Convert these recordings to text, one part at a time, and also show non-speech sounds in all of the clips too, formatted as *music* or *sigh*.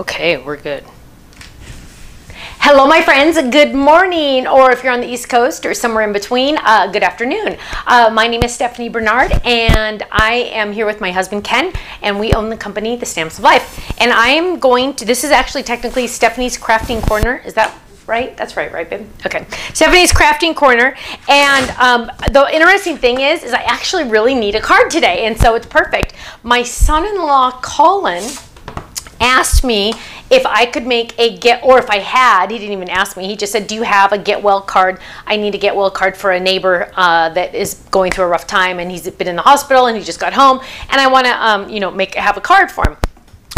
Okay, we're good. Hello, my friends. Good morning, or if you're on the East Coast or somewhere in between, uh, good afternoon. Uh, my name is Stephanie Barnard, and I am here with my husband Ken, and we own the company, The Stamps of Life. And I am going to. This is actually technically Stephanie's Crafting Corner. Is that right? That's right, right, babe? Okay. Stephanie's Crafting Corner. And um, the interesting thing is, is I actually really need a card today, and so it's perfect. My son-in-law, Colin, asked me if I could make a get, or if I had, he didn't even ask me, he just said, do you have a get well card? I need a get well card for a neighbor uh, that is going through a rough time and he's been in the hospital and he just got home and I want to, um, you know, make have a card for him.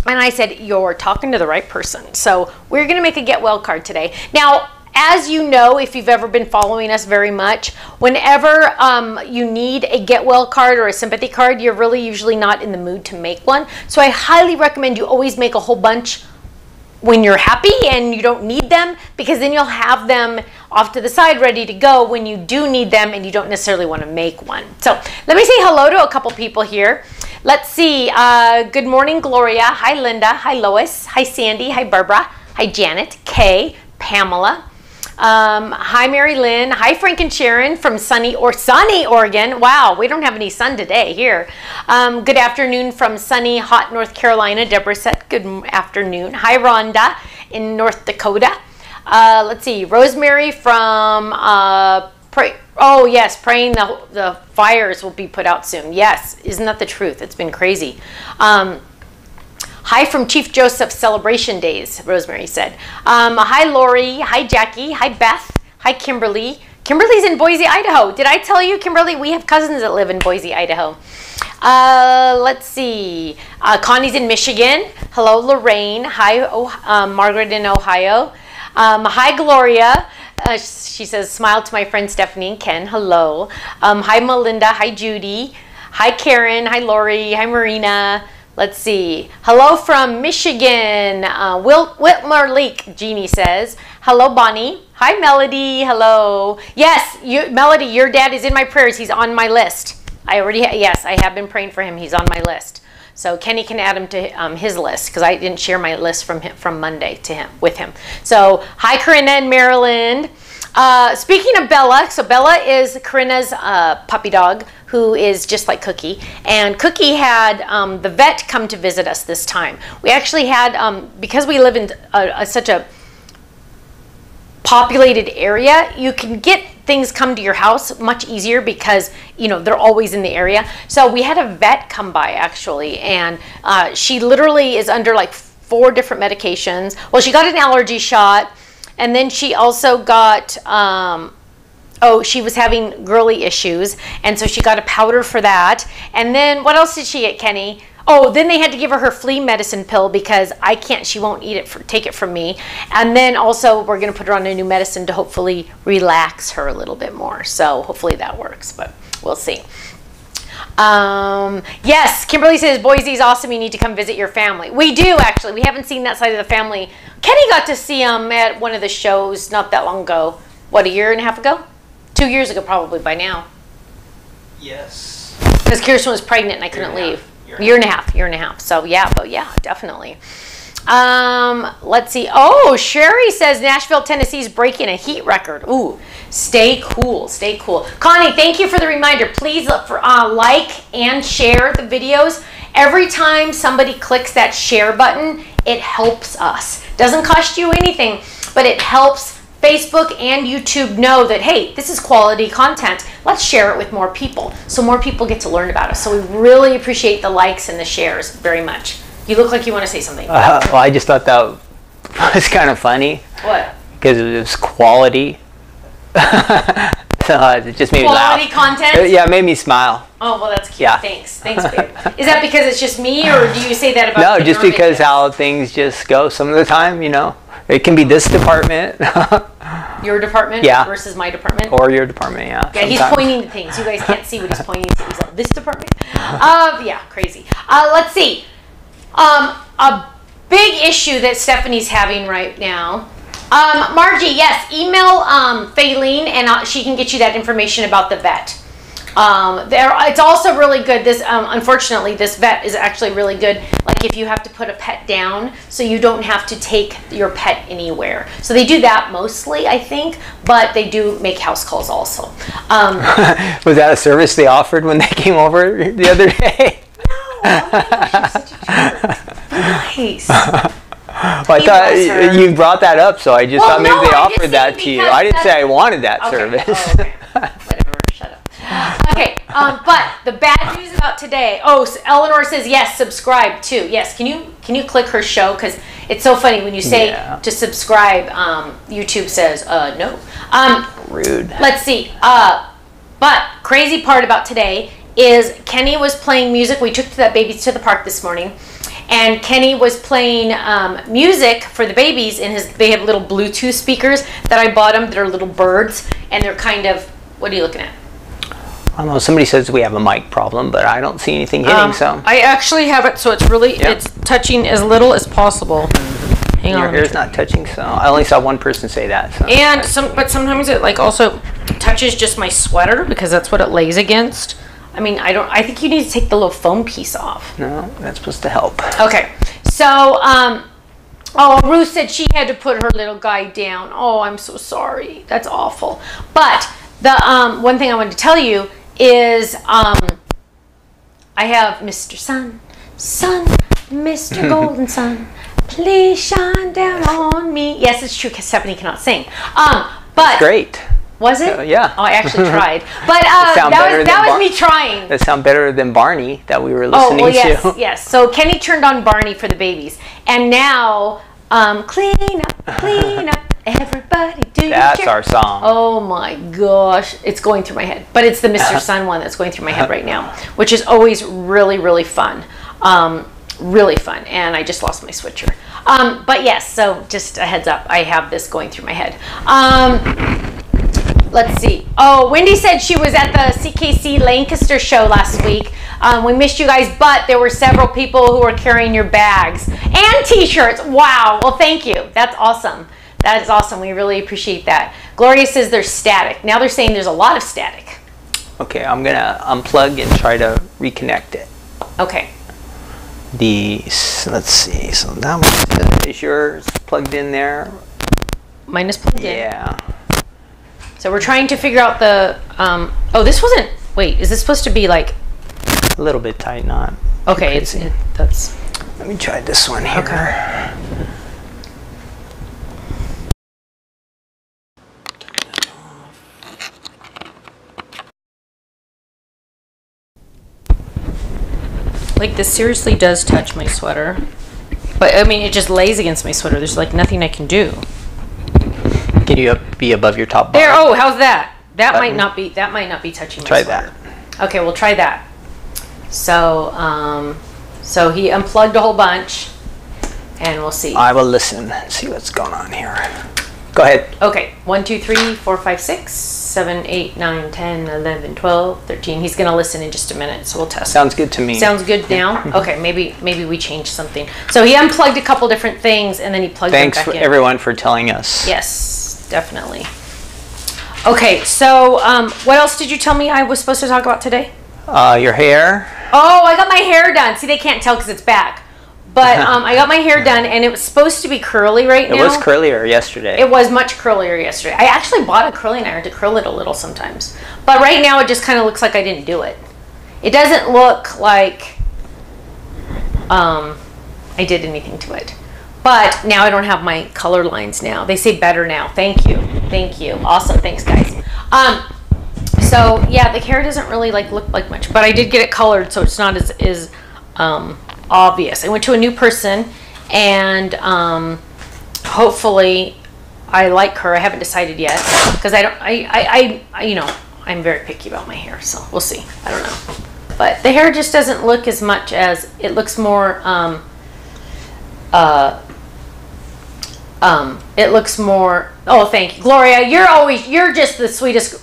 And I said, you're talking to the right person. So we're going to make a get well card today. Now, as you know, if you've ever been following us very much, whenever um, you need a get well card or a sympathy card, you're really usually not in the mood to make one. So I highly recommend you always make a whole bunch when you're happy and you don't need them because then you'll have them off to the side ready to go when you do need them and you don't necessarily want to make one. So let me say hello to a couple people here. Let's see. Uh, good morning, Gloria. Hi, Linda. Hi, Lois. Hi, Sandy. Hi, Barbara. Hi, Janet. Kay. Pamela. Um, hi, Mary Lynn. Hi, Frank and Sharon from sunny or sunny Oregon. Wow, we don't have any sun today here. Um, good afternoon from sunny, hot North Carolina. Deborah said good afternoon. Hi, Rhonda in North Dakota. Uh, let's see, Rosemary from uh, pray. Oh yes, praying the the fires will be put out soon. Yes, isn't that the truth? It's been crazy. Um, Hi from Chief Joseph Celebration Days, Rosemary said. Um, hi, Lori. Hi, Jackie. Hi, Beth. Hi, Kimberly. Kimberly's in Boise, Idaho. Did I tell you, Kimberly, we have cousins that live in Boise, Idaho. Uh, let's see. Uh, Connie's in Michigan. Hello, Lorraine. Hi, oh, um, Margaret in Ohio. Um, hi, Gloria. Uh, she says, smile to my friend Stephanie and Ken. Hello. Um, hi, Melinda. Hi, Judy. Hi, Karen. Hi, Lori. Hi, Marina. Let's see. Hello from Michigan. Uh, Wil Whitmer Leak, Jeannie says. Hello, Bonnie. Hi, Melody. Hello. Yes, you, Melody, your dad is in my prayers. He's on my list. I already, yes, I have been praying for him. He's on my list. So Kenny can add him to um, his list because I didn't share my list from him, from Monday to him with him. So hi, Corinna and Maryland. Uh, speaking of Bella, so Bella is Corinna's uh, puppy dog who is just like Cookie. And Cookie had um, the vet come to visit us this time. We actually had, um, because we live in a, a, such a populated area, you can get things come to your house much easier because you know they're always in the area. So we had a vet come by actually, and uh, she literally is under like four different medications. Well, she got an allergy shot, and then she also got um, oh, she was having girly issues, and so she got a powder for that. And then what else did she get, Kenny? Oh, then they had to give her her flea medicine pill because I can't, she won't eat it, for, take it from me. And then also we're going to put her on a new medicine to hopefully relax her a little bit more. So hopefully that works, but we'll see. Um, yes, Kimberly says Boise's awesome. You need to come visit your family. We do actually. We haven't seen that side of the family. Kenny got to see him at one of the shows not that long ago. What, a year and a half ago? Two years ago probably by now. Yes. Because Kirsten was pregnant and I couldn't leave. Year, year and a half, year and a half. So yeah, but yeah, definitely. Um, let's see. Oh, Sherry says Nashville, Tennessee's breaking a heat record. Ooh, stay cool, stay cool. Connie, thank you for the reminder. Please for, uh, like and share the videos. Every time somebody clicks that share button, it helps us. Doesn't cost you anything, but it helps Facebook and YouTube know that, hey, this is quality content. Let's share it with more people so more people get to learn about us. So we really appreciate the likes and the shares very much. You look like you want to say something. Uh, well, I just thought that *laughs* was kind of funny. What? Because it was quality. *laughs* so uh, it just made quality me laugh. Quality content? Uh, yeah, it made me smile. Oh, well, that's cute. Yeah. Thanks. *laughs* Thanks, babe. Is that because it's just me, or do you say that about No, just because how things just go some of the time, you know? It can be this department. *laughs* your department yeah. versus my department? Or your department, yeah. Yeah, sometimes. he's pointing to things. You guys can't see what he's pointing to. He's like, this department? Uh, yeah, crazy. Uh, let's see. Um, a big issue that Stephanie's having right now. Um, Margie, yes, email um, Faylene and uh, she can get you that information about the vet. Um, there, it's also really good. This, um, unfortunately, this vet is actually really good. If you have to put a pet down, so you don't have to take your pet anywhere. So they do that mostly, I think, but they do make house calls also. Um, *laughs* Was that a service they offered when they came over the other day? oh my gosh, you're such a jerk. Be *laughs* nice. *laughs* Well, I He thought you brought that up, so I just Well, thought maybe no, they offered that to you. I didn't say I wanted that Okay. service. Oh, okay. Whatever. Shut up. Okay. Um, but the bad news about today. Oh, so Eleanor says yes. Subscribe too. Yes. Can you can you click her show because it's so funny when you say Yeah. to subscribe. Um, YouTube says uh, no. Um, Rude. let's see. Uh, but crazy part about today is Kenny was playing music. We took that babies to the park this morning, and Kenny was playing um, music for the babies in his. They have little Bluetooth speakers that I bought them. They're little birds, and they're kind of. What are you looking at? I don't know. Somebody says we have a mic problem, but I don't see anything hitting. Um, so I actually have it, so it's really it's touching as little as possible. Hang your on. hair's not touching. So I only saw one person say that. So And some, but sometimes it like also touches just my sweater because that's what it lays against. I mean, I don't. I think you need to take the little foam piece off. no, that's supposed to help. Okay, so um, oh, Ruth said she had to put her little guy down. Oh, I'm so sorry. That's awful. But the um, one thing I wanted to tell you is um, I have Mr. Sun, Sun, Mr. *laughs* Golden Sun. Please shine down on me. Yes, it's true because Stephanie cannot sing. Um, but Great. was it? Uh, yeah. Oh, I actually *laughs* tried. But uh, that was that was Bar- me trying. That sound better than Barney that we were Oh, listening well, yes, to. yes. So Kenny turned on Barney for the babies, and now um, clean up, *laughs* clean up, everybody do your That's share. our song. Oh my gosh, it's going through my head. But it's the Mr. *laughs* Sun one that's going through my head right now, which is always really, really fun. Um, really fun. And I just lost my switcher. Um, but yes, so just a heads up, I have this going through my head. Um, let's see. Oh, Wendy said she was at the CKC Lancaster show last week. Um, we missed you guys, but there were several people who were carrying your bags and t-shirts. Wow. Well, thank you. That's awesome. That is awesome. We really appreciate that. Gloria says there's static. Now they're saying there's a lot of static. Okay, I'm gonna unplug and try to reconnect it. Okay. The let's see. So that one is yours plugged in there. Mine is plugged in. Yeah. So we're trying to figure out the. Um, oh, this wasn't. Wait, is this supposed to be like? A little bit tight, not. Okay, it's it, that's. Let me try this one here. Okay. Like this seriously does touch my sweater, but I mean it just lays against my sweater. There's like nothing I can do. Can you be above your top bar? There. Oh, how's that? That might not be. That might not be touching Try that. Okay, we'll try that. So, um, so he unplugged a whole bunch, and we'll see. I will listen and see what's going on here. Go ahead. Okay, one, two, three, four, five, six, seven, eight, nine, ten, eleven, twelve, thirteen. He's gonna listen in just a minute, so we'll test. Sounds good to me. Sounds good now. Okay, maybe maybe we changed something. So he unplugged a couple different things, and then he plugged Thanks them for back in. everyone for telling us. Yes, definitely. Okay, so um, what else did you tell me I was supposed to talk about today? Uh, your hair. Oh, I got my hair done. See, they can't tell because it's back. But *laughs* um, I got my hair done, and it was supposed to be curly right It now. It was curlier yesterday. It was much curlier yesterday. I actually bought a curling iron to curl it a little sometimes. But right now, it just kind of looks like I didn't do it. It doesn't look like um, I did anything to it. But now I don't have my color lines now. They say better now. Thank you. Thank you. Awesome. Thanks, guys. Um, so yeah, the hair doesn't really like look like much, but I did get it colored, so it's not as as um, obvious. I went to a new person, and um, hopefully, I like her. I haven't decided yet because I don't. I, I, I, you know, I'm very picky about my hair, so we'll see. I don't know, but the hair just doesn't look as much as it looks more. Um, uh, um, it looks more. Oh, thank you, Gloria. You're always. You're just the sweetest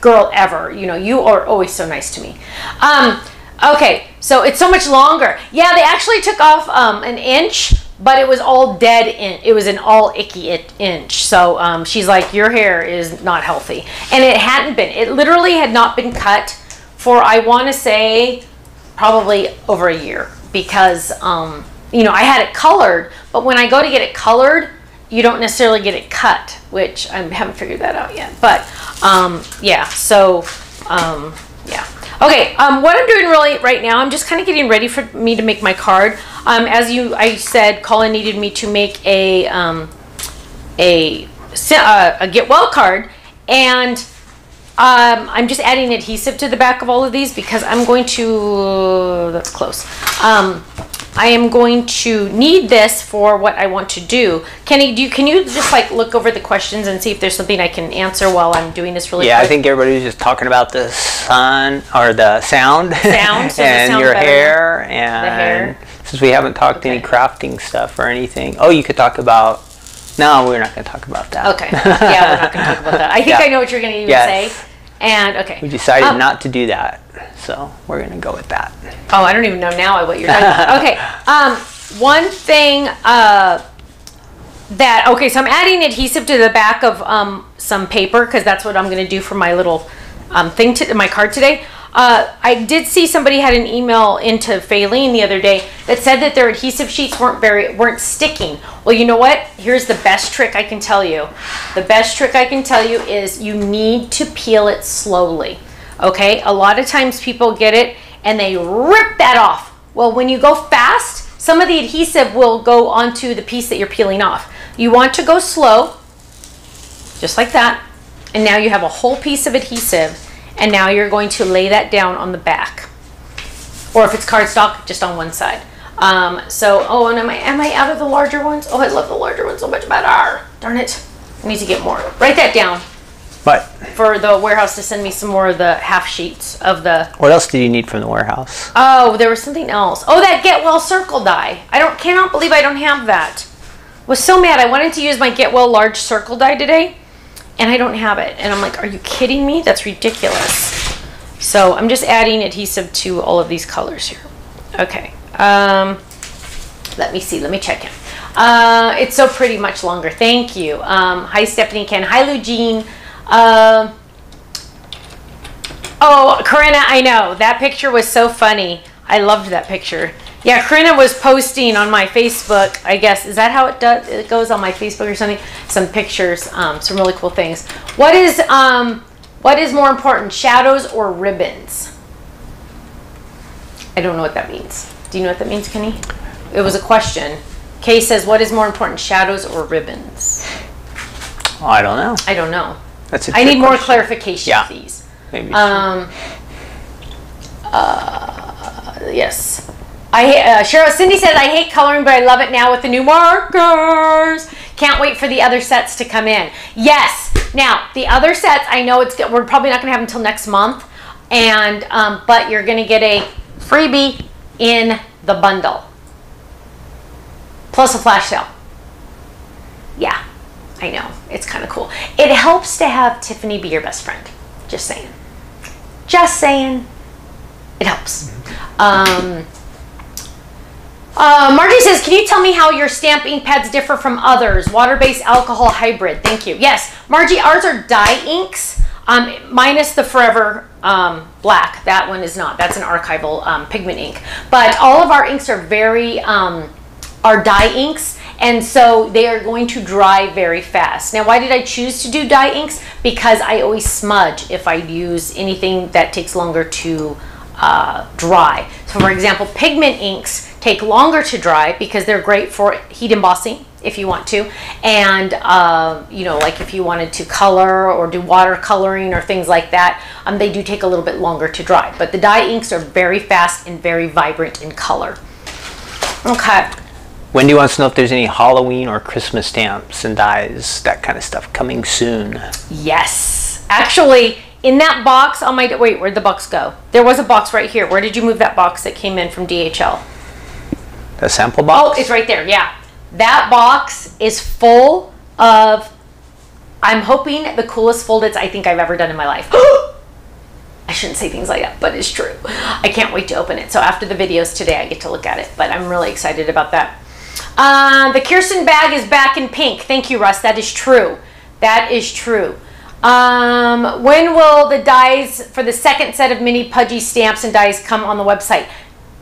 girl ever. You know, you are always so nice to me. Um, okay, so it's so much longer. Yeah, they actually took off um, an inch, but it was all dead. In it was an all icky it, inch. So um, she's like, your hair is not healthy, and it hadn't been. It literally had not been cut for I want to say probably over a year. because um, you know I had it colored, but when I go to get it colored, you don't necessarily get it cut, which I haven't figured that out yet. But um, yeah, so um, yeah. Okay, um, what I'm doing really right now, I'm just kind of getting ready for me to make my card. Um, as you, I said, Colin needed me to make a um, a uh, a get well card, and um, I'm just adding adhesive to the back of all of these because I'm going to, that's close. I am going to need this for what I want to do. Kenny, do you, can you just like look over the questions and see if there's something I can answer while I'm doing this really Yeah, I think everybody was just talking about the sun or the sound, Sound, so *laughs* and sound your hair, and hair. since we haven't talked any crafting stuff or anything. Oh, you could talk about. No, we're not going to talk about that. Okay. Yeah, we're not going to talk about that. I think *laughs* Yeah. I know what you're going to even Yes. say. And okay. We decided Um, not to do that, so we're going to go with that. Oh, I don't even know now what you're talking about. Okay. Um, one thing uh, that okay, so I'm adding adhesive to the back of um, some paper because that's what I'm going to do for my little um, thing to my card today. Uh, I did see somebody had an email into Faylene the other day that said that their adhesive sheets weren't very weren't sticking. Well, you know what? Here's the best trick I can tell you. The best trick I can tell you is you need to peel it slowly. Okay? A lot of times people get it and they rip that off. Well, when you go fast, some of the adhesive will go onto the piece that you're peeling off. You want to go slow, just like that. And now you have a whole piece of adhesive and now you're going to lay that down on the back. Or if it's cardstock, just on one side. Um, so, oh, and am I, am I out of the larger ones? Oh, I love the larger ones so much better. Darn it. I need to get more. Write that down But for the warehouse to send me some more of the half sheets of the. what else do you need from the warehouse? Oh, there was something else. Oh, that Get Well circle die. I don't cannot believe I don't have that. Was so mad. I wanted to use my Get Well large circle die today, and I don't have it. And I'm like, are you kidding me? That's ridiculous. So I'm just adding adhesive to all of these colors here. Okay. Um, let me see. Let me check in. Uh, it's so pretty much longer. Thank you. Um, hi, Stephanie Ken. Hi, Lou Jean. Um, Oh, Corinna, I know. That picture was so funny. I loved that picture. Yeah, Corinna was posting on my Facebook, I guess. Is that how it does it goes on my Facebook or something? Some pictures, um, some really cool things. What is um what is more important, shadows or ribbons? I don't know what that means. Do you know what that means, Kenny? It was a question. Kay says, what is more important, shadows or ribbons? Oh, I don't know. I don't know. That's a I need more question. clarification, Yeah. please. Maybe. Um, uh, yes. I uh, Cheryl Cindy says I hate coloring, but I love it now with the new markers. Can't wait for the other sets to come in. Yes. Now the other sets, I know it's we're probably not gonna have until next month, and um, but you're gonna get a freebie in the bundle plus a flash sale. Yeah, I know it's kind of cool. It helps to have Tiffany be your best friend. Just saying. Just saying. It helps. Um, uh, Margie says, can you tell me how your stamp ink pads differ from others? Water-based alcohol hybrid. Thank you. Yes, Margie, ours are dye inks, um, minus the Forever um, Black. That one is not. That's an archival um, pigment ink. But all of our inks are very, um, are dye inks. And so they are going to dry very fast. Now, why did I choose to do dye inks? Because I always smudge if I use anything that takes longer to uh, dry. So for example, pigment inks take longer to dry because they're great for heat embossing if you want to. And, uh, you know, like if you wanted to color or do watercoloring or things like that, um, they do take a little bit longer to dry. But the dye inks are very fast and very vibrant in color. Okay. Wendy wants to know if there's any Halloween or Christmas stamps and dies, that kind of stuff coming soon. Yes. Actually, in that box on my wait, where'd the box go? There was a box right here. Where did you move that box that came in from DHL? The sample box? Oh, it's right there. Yeah. That box is full of I'm hoping the coolest foldits I think I've ever done in my life. *gasps* I shouldn't say things like that, but it's true. I can't wait to open it. So after the videos today, I get to look at it, but I'm really excited about that. Uh, the Kirsten bag is back in pink. Thank you, Russ. That is true. That is true. Um, when will the dies for the second set of mini pudgy stamps and dies come on the website?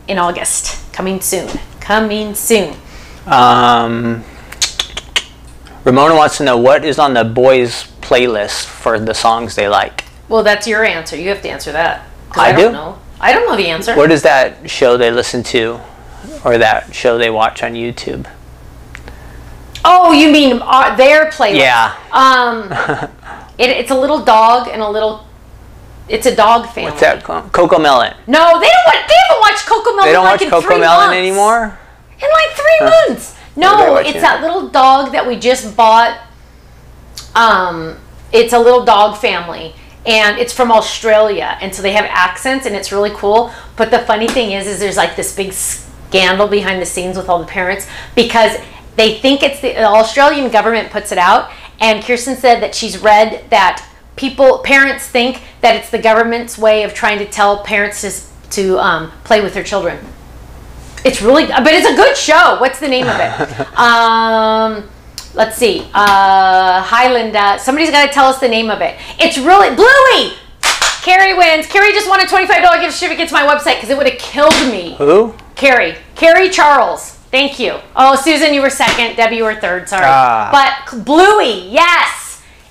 in August. Coming soon. Coming soon. Um, Ramona wants to know what is on the boys' playlist for the songs they like. Well, that's your answer. You have to answer that. I don't do? know. I don't know the answer. What is that show they listen to, or that show they watch on YouTube? Oh, you mean uh, their playlist? Yeah. Um, *laughs* it, it's a little dog and a little. It's a dog family. What's that? called? CoComelon. No, they don't. Want, they haven't watched CoComelon. They don't like watch CoComelon months. anymore. In like three Huh. months. What are they No, it's that little dog that we just bought. Um, it's a little dog family, and it's from Australia, and so they have accents, and it's really cool. But the funny thing is, is there's like this big scandal behind the scenes with all the parents because they think it's the, the Australian government puts it out, and Kirsten said that she's read that people parents think that it's the government's way of trying to tell parents to to um, play with their children. It's really, but it's a good show. What's the name of it? *laughs* um, let's see. Uh, Highland. Somebody's got to tell us the name of it. It's really Bluey. Carrie wins. Carrie just won a twenty-five dollar gift certificate to my website because it would have killed me. Who? Carrie. Carrie Charles. Thank you. Oh, Susan, you were second. Debbie, you were third. Sorry. Ah. But Bluey, yes.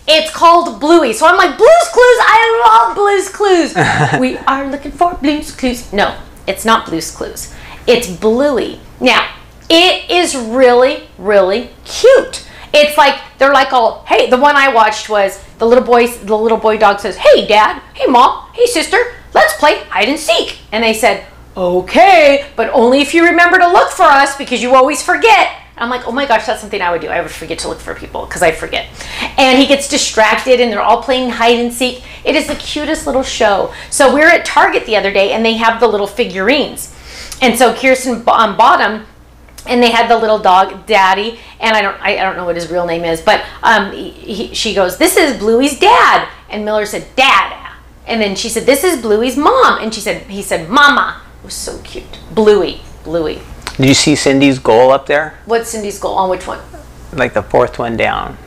It's called Bluey. So I'm like, Blue's Clues. I love Blue's Clues. *laughs* we are looking for Blue's Clues. No, it's not Blue's Clues. It's Bluey. Now, it is really, really cute. It's like they're like all, hey, the one I watched was the little boy the little boy dog says, Hey dad, hey mom, hey sister, let's play hide and seek. And they said, Okay, but only if you remember to look for us because you always forget. I'm like, oh my gosh, that's something I would do. I would forget to look for people because I forget. And he gets distracted and they're all playing hide and seek. It is the cutest little show. So we were at Target the other day and they have the little figurines. And so Kirsten um, bought them and they had the little dog daddy and i don't i, I don't know what his real name is but um, he- she goes this is bluey's dad and miller said dad and then she said this is bluey's mom and she said he said mama it was so cute bluey bluey Did you see Cindy's goal up there? what's cindy's goal on which one Like the fourth one down.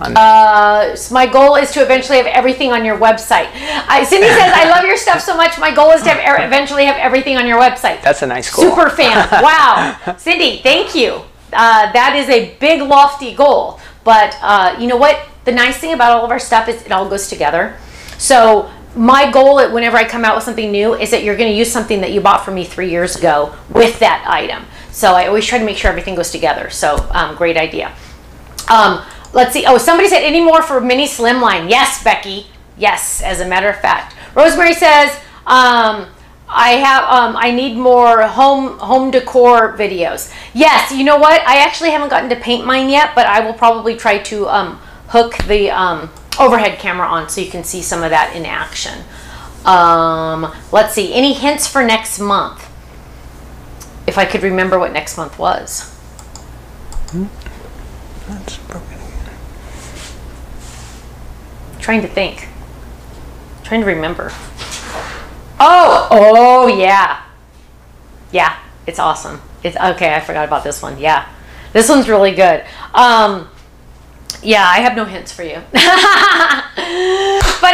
Uh, so my goal is to eventually have everything on your website I, cindy *laughs* says i love your stuff so much my goal is to have, er- eventually have everything on your website That's a nice goal. Super fan. *laughs* Wow. Cindy, thank you. Uh, that is a big, lofty goal. But uh, you know what? The nice thing about all of our stuff is it all goes together. So my goal whenever I come out with something new is that you're going to use something that you bought from me three years ago with that item. So I always try to make sure everything goes together. So um, great idea. Um, let's see. Oh, somebody said any more for mini slimline? Yes, Becky. Yes, as a matter of fact. Rosemary says, um, I have, um, I need more home home decor videos. Yes, you know what? I actually haven't gotten to paint mine yet, but I will probably try to um, hook the um, overhead camera on so you can see some of that in action. Um, let's see. Any hints for next month? If I could remember what next month was. That's broken. trying to think. Trying to remember. Oh oh yeah. Yeah it's awesome. It's okay i forgot about this one. Yeah. This one's really good. Um yeah i have no hints for you *laughs* but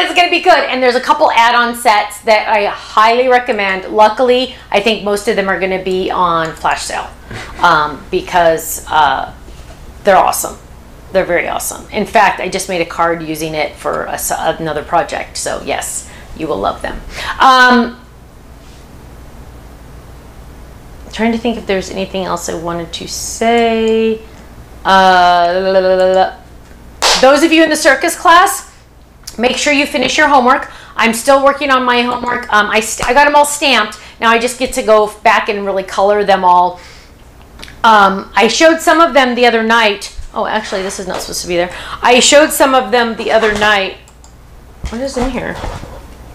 it's gonna be good and there's a couple add-on sets that i highly recommend luckily i think most of them are gonna be on flash sale um, because uh, they're awesome they're very awesome. In fact, I just made a card using it for a another project. So yes, you will love them. Um, trying to think if there's anything else I wanted to say. Uh, la, la, la. Those of you in the circus class, make sure you finish your homework. I'm still working on my homework. Um, I, I got them all stamped. Now I just get to go back and really color them all. Um, I showed some of them the other night. Oh, actually, this is not supposed to be there. I showed some of them the other night. What is in here?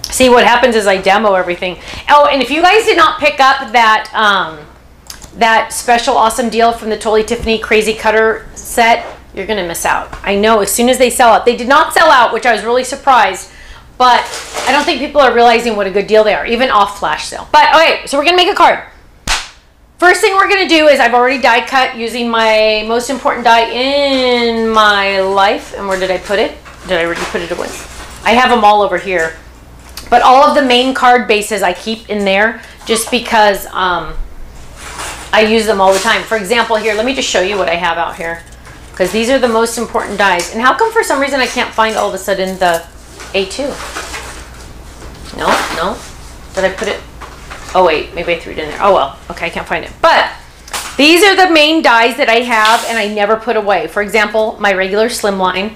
See, what happens is I demo everything. Oh, and if you guys did not pick up that um, that special awesome deal from the Totally Tiffany Crazy Cutter set, you're gonna miss out. I know. As soon as they sell out, they did not sell out, which I was really surprised. But I don't think people are realizing what a good deal they are, even off flash sale. But okay, so we're gonna make a card. First thing we're gonna do is I've already die cut using my most important die in my life. And where did I put it? Did I already put it away? I have them all over here. But all of the main card bases I keep in there just because um, I use them all the time. For example, here, let me just show you what I have out here. Because these are the most important dies. And how come for some reason I can't find all of a sudden the A2? No, no. Did I put it? Oh wait, maybe I threw it in there. Oh well, okay, I can't find it. But these are the main dies that I have and I never put away. For example, my regular slimline,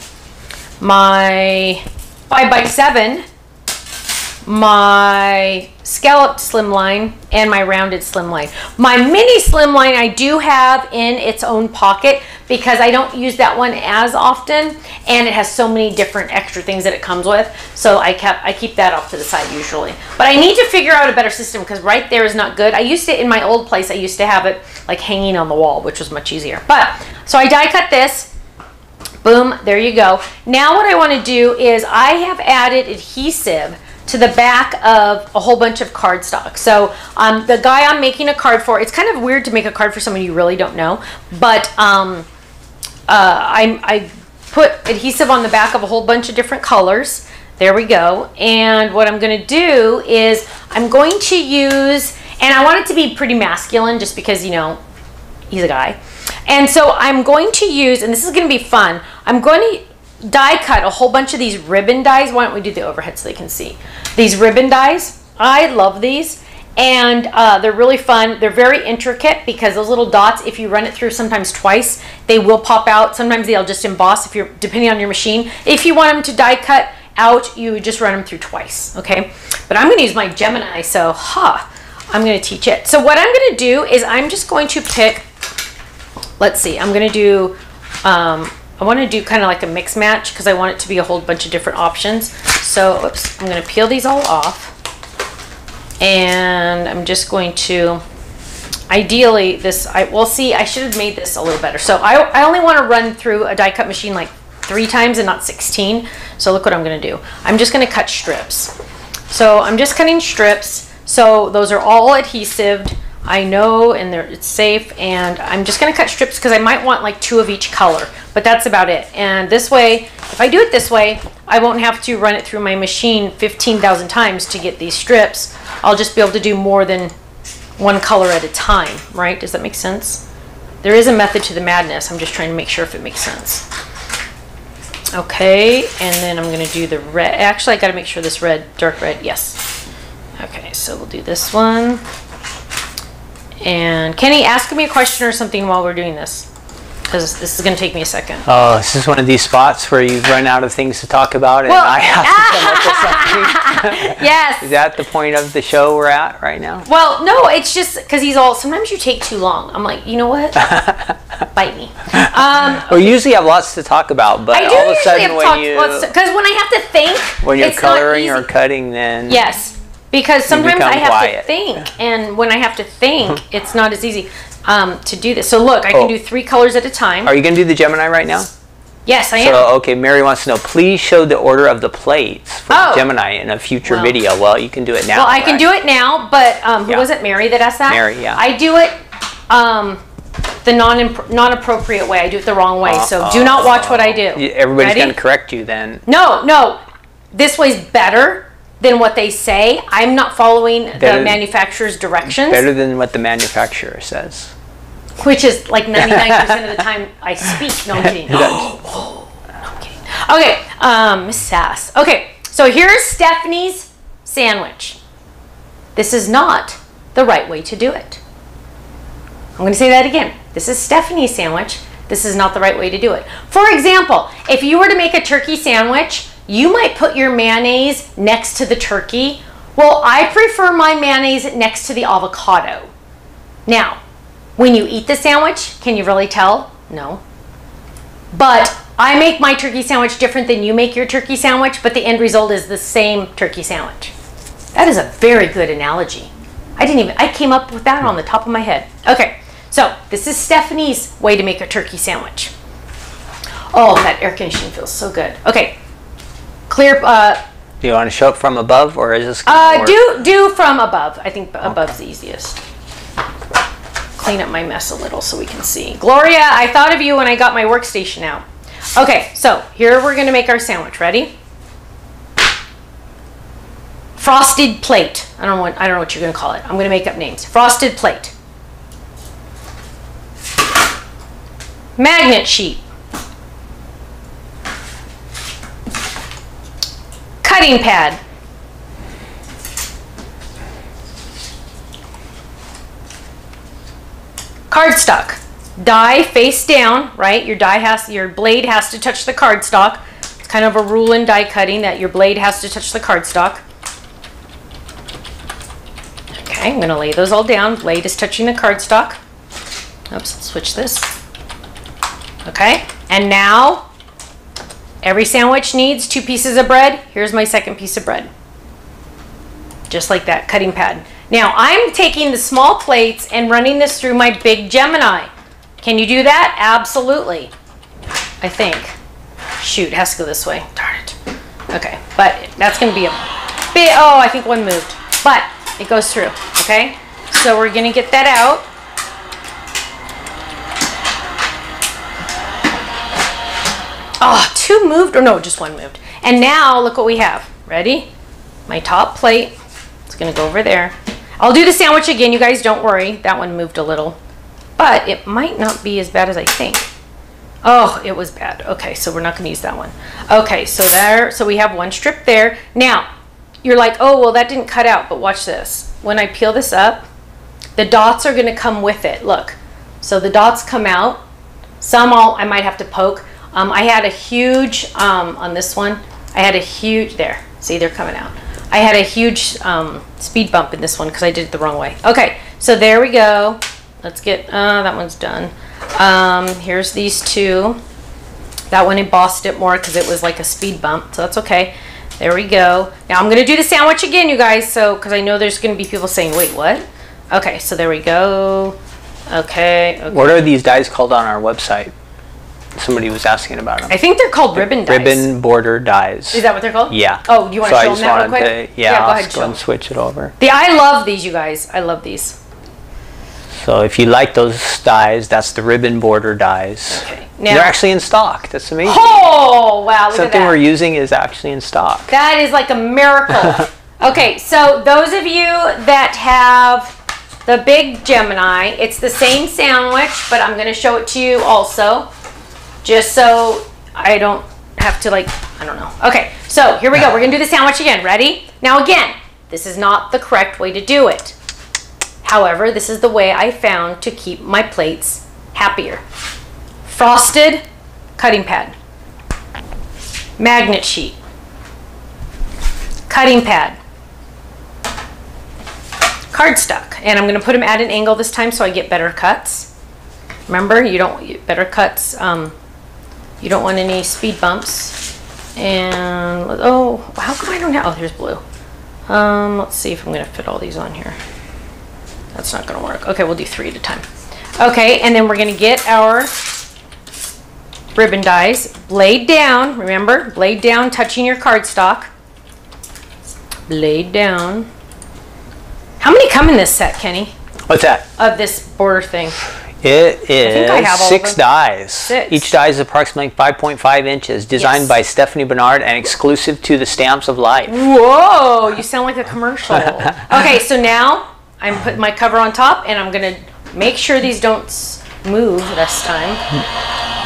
my 5x7, my scalloped slimline, and my rounded slimline. My mini slimline I do have in its own pocket because I don't use that one as often and it has so many different extra things that it comes with. So I kept I keep that off to the side usually. But I need to figure out a better system because right there is not good. I used to in my old place I used to have it like hanging on the wall, which was much easier. But so I die cut this Boom, there you go. Now what I want to do is I have added adhesive to the back of a whole bunch of cardstock. So um, the guy I'm making a card for, it's kind of weird to make a card for someone you really don't know, but um, uh, I, I put adhesive on the back of a whole bunch of different colors. There we go. And what I'm going to do is I'm going to use, and I want it to be pretty masculine just because, you know, he's a guy. And so I'm going to use, and this is going to be fun, I'm going to die cut a whole bunch of these ribbon dies. Why don't we do the overhead so they can see? These ribbon dies, I love these. And uh, they're really fun. They're very intricate because those little dots, if you run it through sometimes twice, they will pop out. Sometimes they'll just emboss if you're, depending on your machine. If you want them to die cut out, you just run them through twice, okay? But I'm gonna use my Gemini, so ha, huh, I'm gonna teach it. So what I'm gonna do is I'm just going to pick let's see, I'm gonna do, um, I wanna do kind of like a mix match because I want it to be a whole bunch of different options. So, oops, I'm gonna peel these all off. And I'm just going to, ideally this, I, will see, I should have made this a little better. So I, I only wanna run through a die cut machine like three times and not 16. So look what I'm gonna do. I'm just gonna cut strips. So I'm just cutting strips. So those are all adhesived. I know and it's safe and I'm just going to cut strips because I might want like two of each color but that's about it. And this way if I do it this way I won't have to run it through my machine 15,000 times to get these strips. I'll just be able to do more than one color at a time right? Does that make sense? There is a method to the madness. I'm just trying to make sure if it makes sense. Okay and then I'm gonna do the red actually I got to make sure this red dark red yes. Okay so we'll do this one and Kenny, ask me a question or something while we're doing this. Because this is going to take me a second. Oh, this is one of these spots where you run out of things to talk about and well, I have to come up with something. *laughs* yes. is that the point of the show we're at right now? Well, no, it's just because he's all, sometimes you take too long. I'm like, you know what? *laughs* Bite me. Um, well, you usually have lots to talk about, but all of a sudden when you... Because when I have to think... When you're coloring or cutting, then... Yes because sometimes I have quiet. to think, and when I have to think, *laughs* it's not as easy um, to do this. So look, I oh. can do three colors at a time. Are you going to do the Gemini right now? Yes, I so, am. So, okay, Mary wants to know, please show the order of the plates for oh. Gemini in a future well, video. Well, you can do it now. Well, I right? can do it now, but um, who yeah. was it, Mary, that asked that? Mary, yeah. I do it um, the non non appropriate way. I do it the wrong way. Uh, so do not watch what I do. Everybody's going to correct you then. No, no. This way's better than what they say. I'm not following better, the manufacturer's directions. Better than what the manufacturer says. Which is like *laughs* 99% of the time I speak. No, I'm kidding. no, I'm kidding. Okay, um, Miss Sass. Okay, so here's Stephanie's sandwich. This is not the right way to do it. I'm going to say that again. This is Stephanie's sandwich. This is not the right way to do it. For example, if you were to make a turkey sandwich, you might put your mayonnaise next to the turkey. Well, I prefer my mayonnaise next to the avocado. Now, when you eat the sandwich, can you really tell? No. But I make my turkey sandwich different than you make your turkey sandwich, but the end result is the same turkey sandwich. That is a very good analogy. I didn't even, I came up with that on the top of my head. Okay, so this is Stephanie's way to make a turkey sandwich. Oh, that air conditioning feels so good. Okay, clear. Uh, do you want to show it from above, or is this? Uh, do do from above. I think above's the easiest. Clean up my mess a little so we can see. Gloria, I thought of you when I got my workstation out. Okay, so here we're gonna make our sandwich. Ready? Frosted plate. I don't want. I don't know what you're gonna call it. I'm gonna make up names. Frosted plate. magnet sheet, cutting pad, cardstock, die face down, right? Your die has, your blade has to touch the cardstock. It's kind of a rule in die cutting that your blade has to touch the cardstock. Okay, I'm gonna lay those all down. Blade is touching the cardstock. Oops, switch this. Okay, and now every sandwich needs two pieces of bread. Here's my second piece of bread. Just like that, cutting pad. Now I'm taking the small plates and running this through my big Gemini. Can you do that? Absolutely. I think. Shoot, it has to go this way. Darn it. Okay, but that's gonna be a bit, oh, I think one moved. But it goes through, okay? So we're gonna get that out. Oh, two moved, or no, just one moved. And now look what we have. Ready? My top plate. It's gonna go over there. I'll do the sandwich again, you guys don't worry. That one moved a little. But it might not be as bad as I think. Oh, it was bad. Okay, so we're not gonna use that one. Okay, so there, so we have one strip there. Now, you're like, oh, well, that didn't cut out, but watch this. When I peel this up, the dots are gonna come with it. Look, so the dots come out. Some I'll, I might have to poke. Um, I had a huge, um, on this one, I had a huge, there, see, they're coming out. I had a huge um, speed bump in this one because I did it the wrong way. Okay, so there we go. Let's get, uh, that one's done. Um, here's these two. That one embossed it more because it was like a speed bump, so that's okay. There we go. Now I'm gonna do the sandwich again, you guys, so, because I know there's gonna be people saying, wait, what? Okay, so there we go. Okay, okay. What are these dies called on our website? Somebody was asking about them. I think they're called ribbon dies. Ribbon border dies. Is that what they're called? Yeah. Oh, you want So to show them that real quick? to- yeah, go I'll ahead, show go switch it over. The I love these, you guys. I love these. So if you like those dies, that's the ribbon border dies. Okay, now- They're actually in stock. That's amazing. Oh, wow, look Something we're using is actually in stock. That is like a miracle. *laughs* okay, so those of you that have the big Gemini, it's the same sandwich, but I'm going to show it to you also, just so I don't have to like, I don't know. Okay, so here we go. We're to do the sandwich again. Ready? Now again, this is not the correct way to do it. However, this is the way I found to keep my plates happier. Frosted cutting pad, magnet sheet, cutting pad, cardstock, and I'm to put them at an angle this time so I get better cuts. Remember, you don't you- better cuts. Um, you don't want any speed bumps. And oh, how come I don't have? Oh, there's blue. Um, let's see if I'm going to fit all these on here. That's not going to work. Okay, we'll do three at a time. Okay, and then we're going to get our ribbon dies. Blade down, remember? Blade down, touching your cardstock. Blade down. How many come in this set, Kenny? What's that? Of this border thing? It think I have six dies. Six. Each die is approximately 5.5 inches, designed Yes. by Stephanie Barnard and exclusive to the Stamps of Life. Whoa, you sound like a commercial. *laughs* okay, so now I'm putting my cover on top and I'm gonna make sure these don't move this time.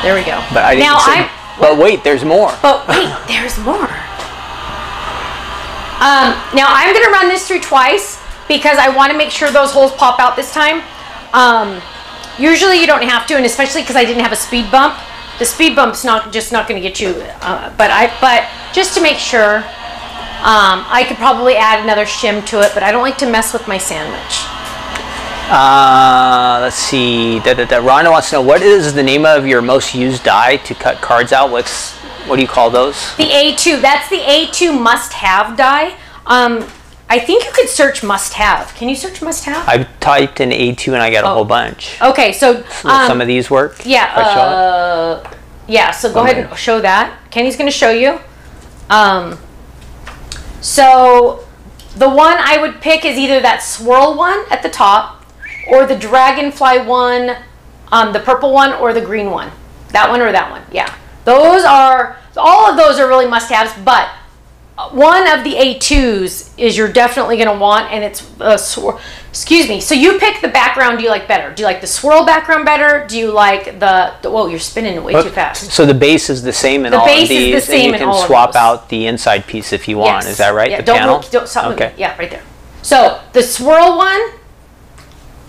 There we go. But I didn't now say, I'm But wait, there's more. But wait, there's more. Um, now I'm gonna run this through twice because I want to make sure those holes pop out this time. Um, usually you don't have to, and especially because I didn't have a speed bump. The speed bump's not just not gonna get you, uh, but I but just to make sure, um, I could probably add another shim to it, but I don't like to mess with my sandwich. Uh, let's see. Da, da, da. Rhonda wants to know what is the name of your most used die to cut cards out? What's what do you call those? The A2, that's the A2 must-have die. Um, I think you could search must-have. Can you search must-have? I typed in A2 and I got a Oh. whole bunch. Okay, so Will um, some of these work? yeah, If I show it? uh, yeah. So go Okay. ahead and show that. Kenny's going to show you. Um, so the one I would pick is either that swirl one at the top, or the dragonfly one, um, the purple one, or the green one. That one or that one. Yeah, those are all of those are really must-haves, but one of the A2s is you're definitely going to want, and it's a swir- Excuse me. So you pick the background do you like better? Do you like the swirl background better? Do you like the, the whoa, you're spinning way too fast. So the base is the same in The all base of is the these, same and you can swap out the inside piece if you want. Yes. Is that right? Yeah, the don't panel. Look, don't stop okay. Yeah, right there. So the swirl one,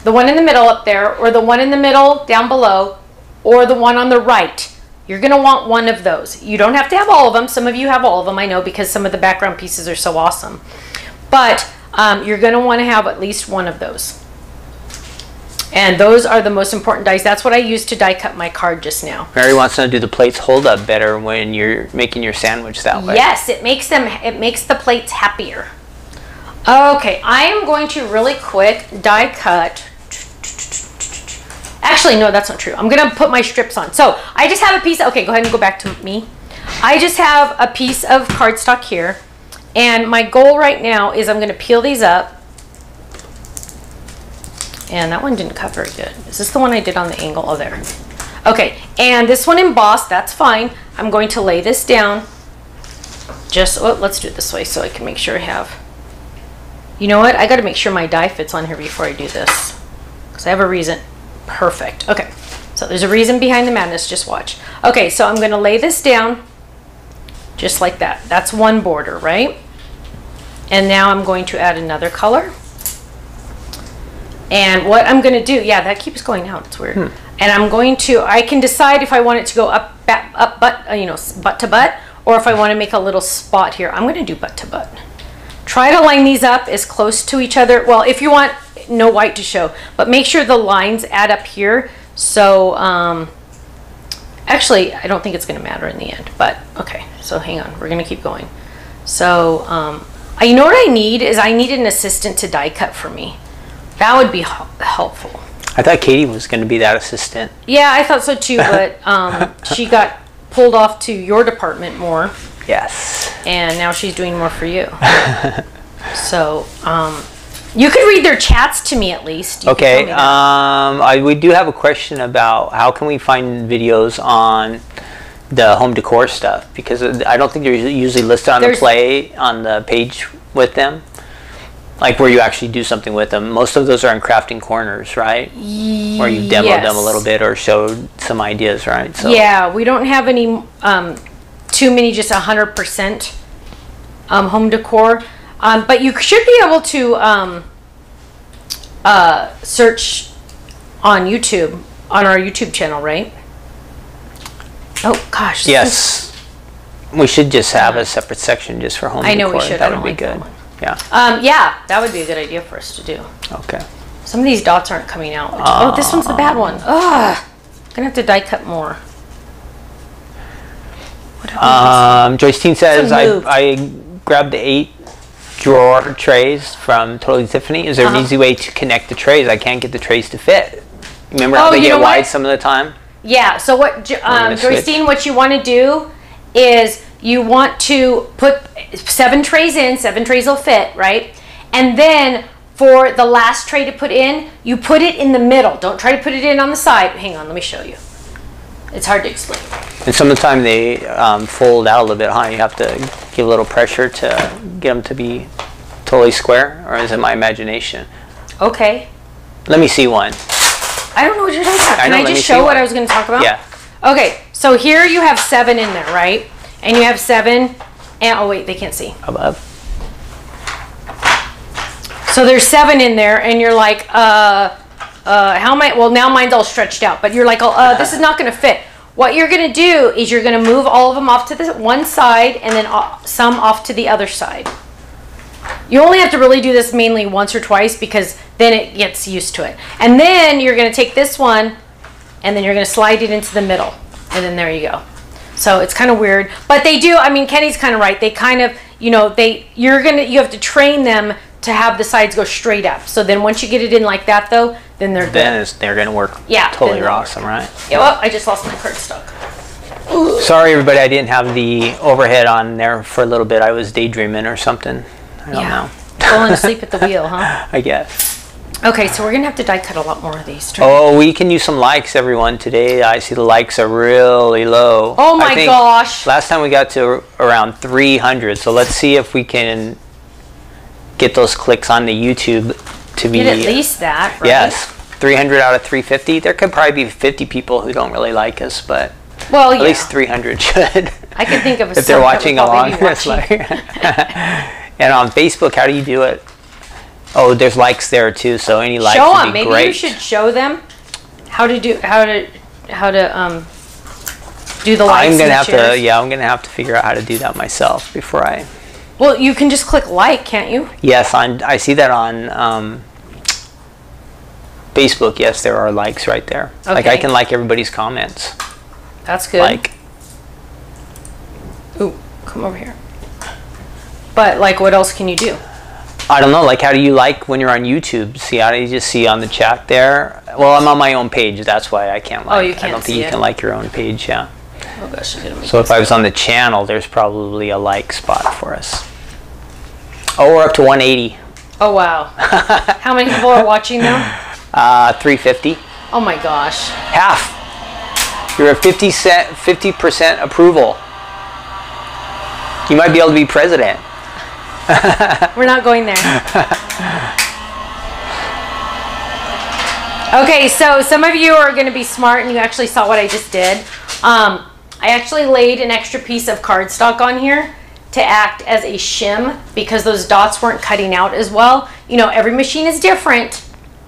the one in the middle up there, or the one in the middle down below, or the one on the right. You're gonna want one of those. You don't have to have all of them. Some of you have all of them, I know, because some of the background pieces are so awesome. But um, you're gonna wanna have at least one of those. And those are the most important dies. That's what I used to die cut my card just now. Mary wants to Do the plates hold up better when you're making your sandwich that way? Yes, it makes them it makes the plates happier. Okay, I am going to really quick die cut. Actually, no, that's not true. I'm gonna put my strips on. So I just have a piece. Okay, go ahead and go back to me. I just have a piece of cardstock here, and my goal right now is I'm gonna peel these up. And that one didn't cut very good. Is this the one I did on the angle? Oh, there. Okay, and this one embossed, that's fine. I'm going to lay this down. Just, oh, let's do it this way so I can make sure I have. You know what? I got to make sure my die fits on here before I do this. Because I have a reason. Perfect. Okay, so there's a reason behind the madness. Just watch. Okay, so I'm going to lay this down just like that. That's one border, right? And now I'm going to add another color. And what I'm going to do, yeah, that keeps going out. It's weird. And I'm going to, I can decide if I want it to go up, back, up, butt, uh, you know, butt to butt, or if I want to make a little spot here. I'm going to do butt to butt. Try to line these up as close to each other. Well, if you want no white to show, but make sure the lines add up here. So, um, actually, I don't think it's going to matter in the end, but okay. So hang on, we're going to keep going. So, um, I, you know what I need is I need an assistant to die cut for me. That would be helpful. I thought Katie was going to be that assistant. Yeah, I thought so too, *laughs* but um, she got pulled off to your department more, Yes. and now she's doing more for you. *laughs* so, um, you could read their chats to me at least. You Okay. Um, I, we do have a question about how can we find videos on the home decor stuff because I don't think they're usually listed on There's- the play on the page with them. Like where you actually do something with them. Most of those are in crafting corners, right? Where you demoed them a little bit or showed some ideas, right? So Yeah, we don't have any um, too many just hundred percent um, home decor, um, but you should be able to um, uh, search on YouTube on our YouTube channel, right? Oh gosh. Yes. We should just have a separate section just for home I know we decor. should. That would be like good. Yeah. Um, yeah, that would be a good idea for us to do. Okay. Some of these dots aren't coming out. which- oh, this one's the bad one. Ugh. Gonna have to die cut more. What Um, Joyce Teen says, I. I grabbed the eight drawer trays from Totally Tiffany. Is there Uh-huh. an easy way to connect the trays? I can't get the trays to fit. Remember how Oh, they get what? wide some of the time? Yeah. So what, um. Joycine, what you want to do is you want to put seven trays in. Seven trays will fit, right? And then for the last tray to put in, you put it in the middle. Don't try to put it in on the side. Hang on, let me show you. It's hard to explain. And some of the time they um, fold out a little bit, huh? You have to give a little pressure to get them to be totally square, or is it my imagination? Okay. Let me see one. I don't know what you're talking about. I Can know, I just show what one. I was going to talk about? Yeah. Okay. So here you have seven in there, right? And you have seven. And oh wait, they can't see. Above. So there's seven in there, and you're like, uh, uh, how am I? Well, now mine's all stretched out, but you're like, oh, uh, this is not going to fit. What you're going to do is you're going to move all of them off to the one side, and then o- some off to the other side. You only have to really do this mainly once or twice because then it gets used to it. And then you're going to take this one, and then you're going to slide it into the middle, and then there you go. So it's kind of weird, but they do. I mean, Kenny's kind of right. They kind of, you know, they you're gonna you have to train them to have the sides go straight up. So then once you get it in like that, though, then they're Then it's, they're going to work Yeah, totally then awesome, right? Yeah, well, I just lost my card stock. Sorry, everybody, I didn't have the overhead on there for a little bit. I was daydreaming or something. I don't Yeah. know. Falling *laughs* asleep at the wheel, huh? I guess. Okay, so we're gonna have to die cut a lot more of these. Oh, we can use some likes, everyone. Today, I see the likes are really low. Oh I my think gosh. Last time we got to around 300, so let's see if we can get those clicks on the YouTube to be. Get at least that, right? Yes, 300 out of 350. There could probably be 50 people who don't really like us, but Well, at yeah. least 300 should. I can think of a *laughs* if they're watching along. watching. like- *laughs* and on Facebook, how do you do it? Oh, there's likes there too. So any likes show would them. be Maybe great. you should show them how to do how to how to um do the likes I'm gonna have shares. to. Yeah, I'm gonna have to figure out how to do that myself before I. Well, you can just click like, can't you? Yes, on I see that on um, Facebook. Yes, there are likes right there. Okay. Like I can like everybody's comments. That's good. Like Ooh, come over here. But like, what else can you do? I don't know. Like how do you like when you're on YouTube? See how do you just see on the chat there? Well, I'm on my own page. That's why I can't like. Oh, you can't I don't think you it. can like your own page. Yeah. Oh gosh, I didn't make So if I was on the channel, there's probably a like spot for us. Oh, we're up to 180. Oh wow. *laughs* How many people are watching now? Uh, 350. Oh my gosh. Half. You're at 50 cent, 50% approval. You might be able to be president. *laughs* We're not going there. Okay, so some of you are going to be smart and you actually saw what I just did. Um, I actually laid an extra piece of cardstock on here to act as a shim because those dots weren't cutting out as well. You know, every machine is different.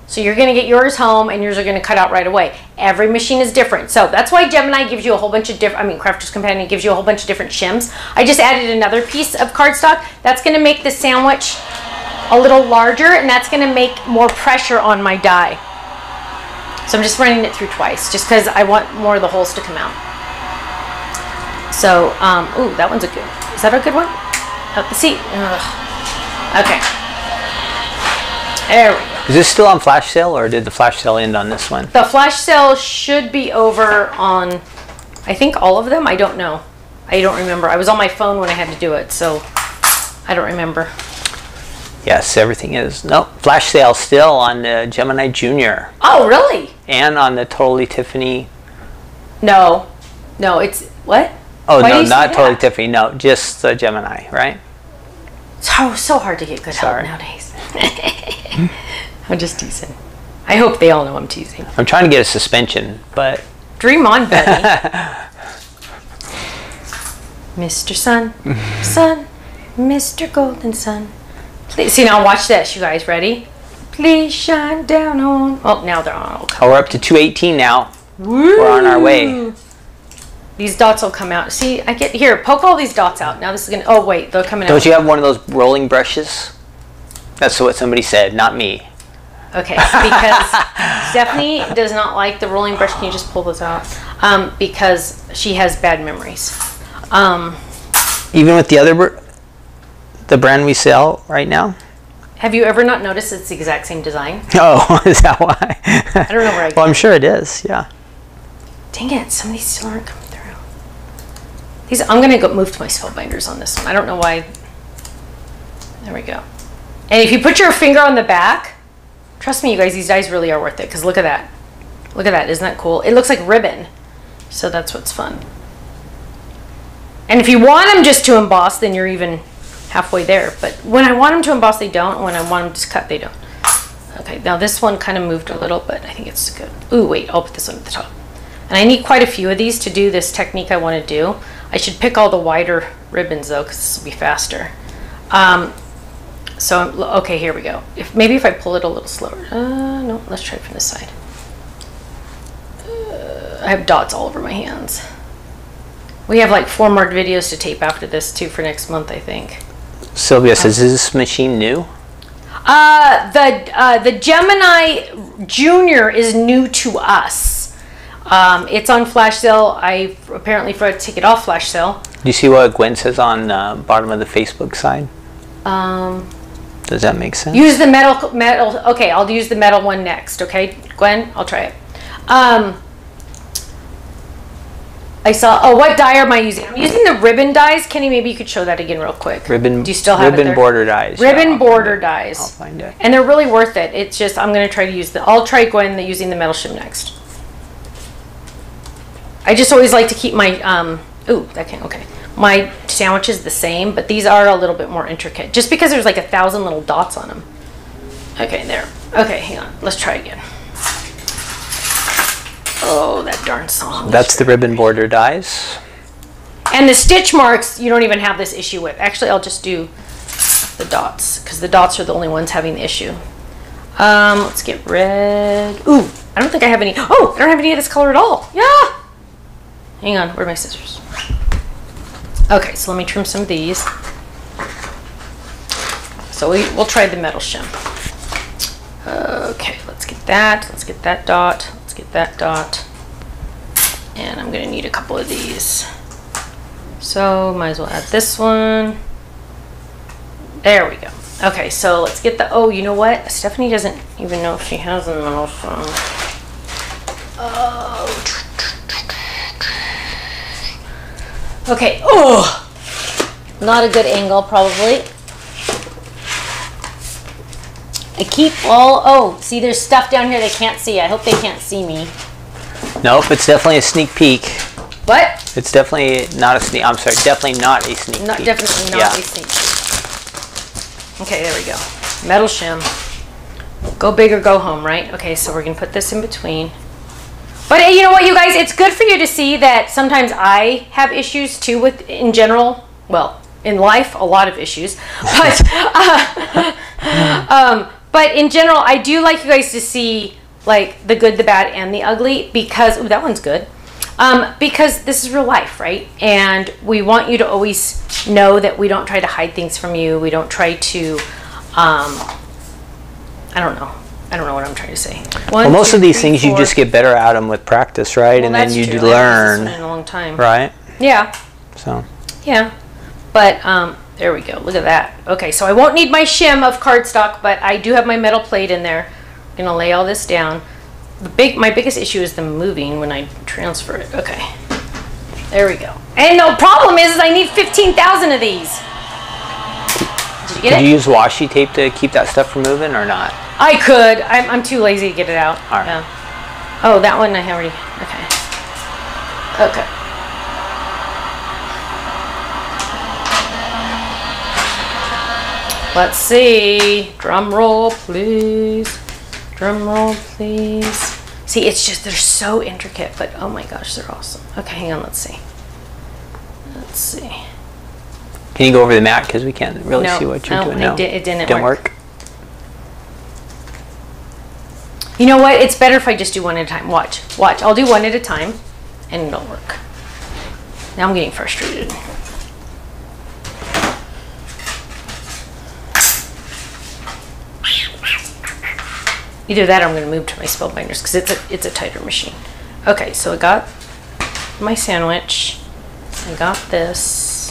So you're going to get yours home and yours are going to cut out right away. Every machine is different. So that's why Gemini gives you a whole bunch of different, I mean, Crafter's Companion gives you a whole bunch of different shims. I just added another piece of cardstock. That's going to make the sandwich a little larger and that's going to make more pressure on my die. So I'm just running it through twice just because I want more of the holes to come out. So, um, ooh, that one's a good, is that a good one? Uh, see, ugh. okay. There we go. Is this still on flash sale or did the flash sale end on this one? The flash sale should be over on, I think all of them. I don't know. I don't remember. I was on my phone when I had to do it, so I don't remember. Yes, everything is. No, flash sale still on the Gemini Junior Oh, really? and on the Totally Tiffany. No, no. It's what? Oh, Why do no, you say not Totally that? Tiffany. No, just the Gemini, right? So so hard to get good Sorry. help nowadays. *laughs* I'm just teasing. I hope they all know I'm teasing. I'm trying to get a suspension, but Dream on, Betty. *laughs* Mr. Sun, Sun, Mr. Golden Sun. Please, see now, watch this, you guys. Ready? Please shine down on. Oh, now they're on. oh, we're up to 218 now. We're on our way. These dots will come out. See, I get here. Poke all these dots out. Now this is gonna. Oh wait, they're coming out. Don't you have one of those rolling brushes? That's what somebody said, not me. Okay, because *laughs* Stephanie does not like the rolling brush. Can you just pull those out? Um, because she has bad memories. Um, Even with the other, br- the brand we sell right now. have you ever not noticed it's the exact same design? *laughs* Oh, *laughs* is that why? I don't know where I Well, I'm sure it is. Yeah. Dang it, some of these still aren't. These, I'm gonna go move to my spellbinders on this one. I don't know why. There we go. And if you put your finger on the back, trust me, you guys, these dies really are worth it. Cause look at that. Look at that. Isn't that cool? It looks like ribbon. So that's what's fun. And if you want them just to emboss, then you're even halfway there. But when I want them to emboss, they don't. When I want them to cut, they don't. Okay, now this one kind of moved a little, but I think it's good. Ooh, wait, I'll put this one at the top. And I need quite a few of these to do this technique I want to do. I should pick all the wider ribbons though, because this will be faster. Um, so, okay, here we go. If Maybe if I pull it a little slower. Uh, no, let's try it from this side. Uh, I have dots all over my hands. We have like four more videos to tape after this too for next month, I think. Sylvia says, "Is this machine new?" Uh, the uh, the Gemini Junior is new to us. Um, it's on flash sale. I apparently forgot to take it off flash sale. Do you see what Gwen says on uh, bottom of the Facebook side? Um, Does that make sense? use the metal metal. Okay, I'll use the metal one next. Okay, Gwen, I'll try it. Um, I saw. Oh, what die am I using? I'm using the ribbon dies. Kenny, maybe you could show that again real quick. ribbon. Do you still have ribbon border dies? Ribbon I'll border it. I'll find it. And they're really worth it. It's just I'm gonna try to use the. I'll try Gwen the, using the metal shim next. I just always like to keep my um. Ooh, that can't, okay. My sandwiches the same, but these are a little bit more intricate, just because there's like a thousand little dots on them. Okay, there. Okay, hang on. Let's try again. Oh, that darn song. That's the ribbon border dies. And the stitch marks, you don't even have this issue with. Actually, I'll just do the dots because the dots are the only ones having the issue. Um, let's get red. Ooh, I don't think I have any. Oh, I don't have any of this color at all. Yeah. Hang on, where are my scissors? Okay, so let me trim some of these. So we, we'll try the metal shim. Okay, let's get that. Let's get that dot. Let's get that dot. And I'm gonna need a couple of these. So might as well add this one. There we go. Okay, so let's get the, oh, you know what? Stephanie doesn't even know if she has a metal phone. Oh. Okay, oh, not a good angle probably. I keep all, oh, see there's stuff down here they can't see. I hope they can't see me. Nope, it's definitely a sneak peek. What? It's definitely not a sneak. I'm sorry, definitely not a sneak Not peek. definitely not Yeah. a sneak peek. Okay, there we go. Metal shim. Go big or go home, right? Okay, so we're gonna put this in between. But uh, you know what, you guys, it's good for you to see that sometimes I have issues too with, in general, well, in life, a lot of issues. *laughs* But, uh, *laughs* um, but in general, I do like you guys to see like the good, the bad, and the ugly because, ooh, that one's good. Um, because this is real life, right? And we want you to always know that we don't try to hide things from you. We don't try to, um, I don't know. I don't know what I'm trying to say. One, Well, most two, of these three, things you just get better at them with practice, right? Well, and then you true. do I haven't used this one learn, a long time. right? Yeah, So, yeah. But um, there we go. Look at that. Okay, so I won't need my shim of cardstock, but I do have my metal plate in there. I'm gonna lay all this down. The big, my biggest issue is the moving when I transfer it. Okay, there we go. And the problem is, is I need fifteen thousand of these. Did you get could it? you use washi tape to keep that stuff from moving or not? I could. I'm, I'm too lazy to get it out. All right. Yeah. Oh, that one I already. Okay. Okay. Let's see. Drum roll, please. Drum roll, please. See, it's just, they're so intricate, but oh my gosh, they're awesome. Okay, hang on, let's see. Let's see. Can you go over the mat because we can't really No, see what you're no, doing I now? di- it didn't Didn't work. work. You know what? It's better if I just do one at a time. Watch. Watch. I'll do one at a time and it'll work. Now I'm getting frustrated. Either that or I'm going to move to my spellbinders because it's a, it's a tighter machine. Okay, so I got my sandwich. I got this.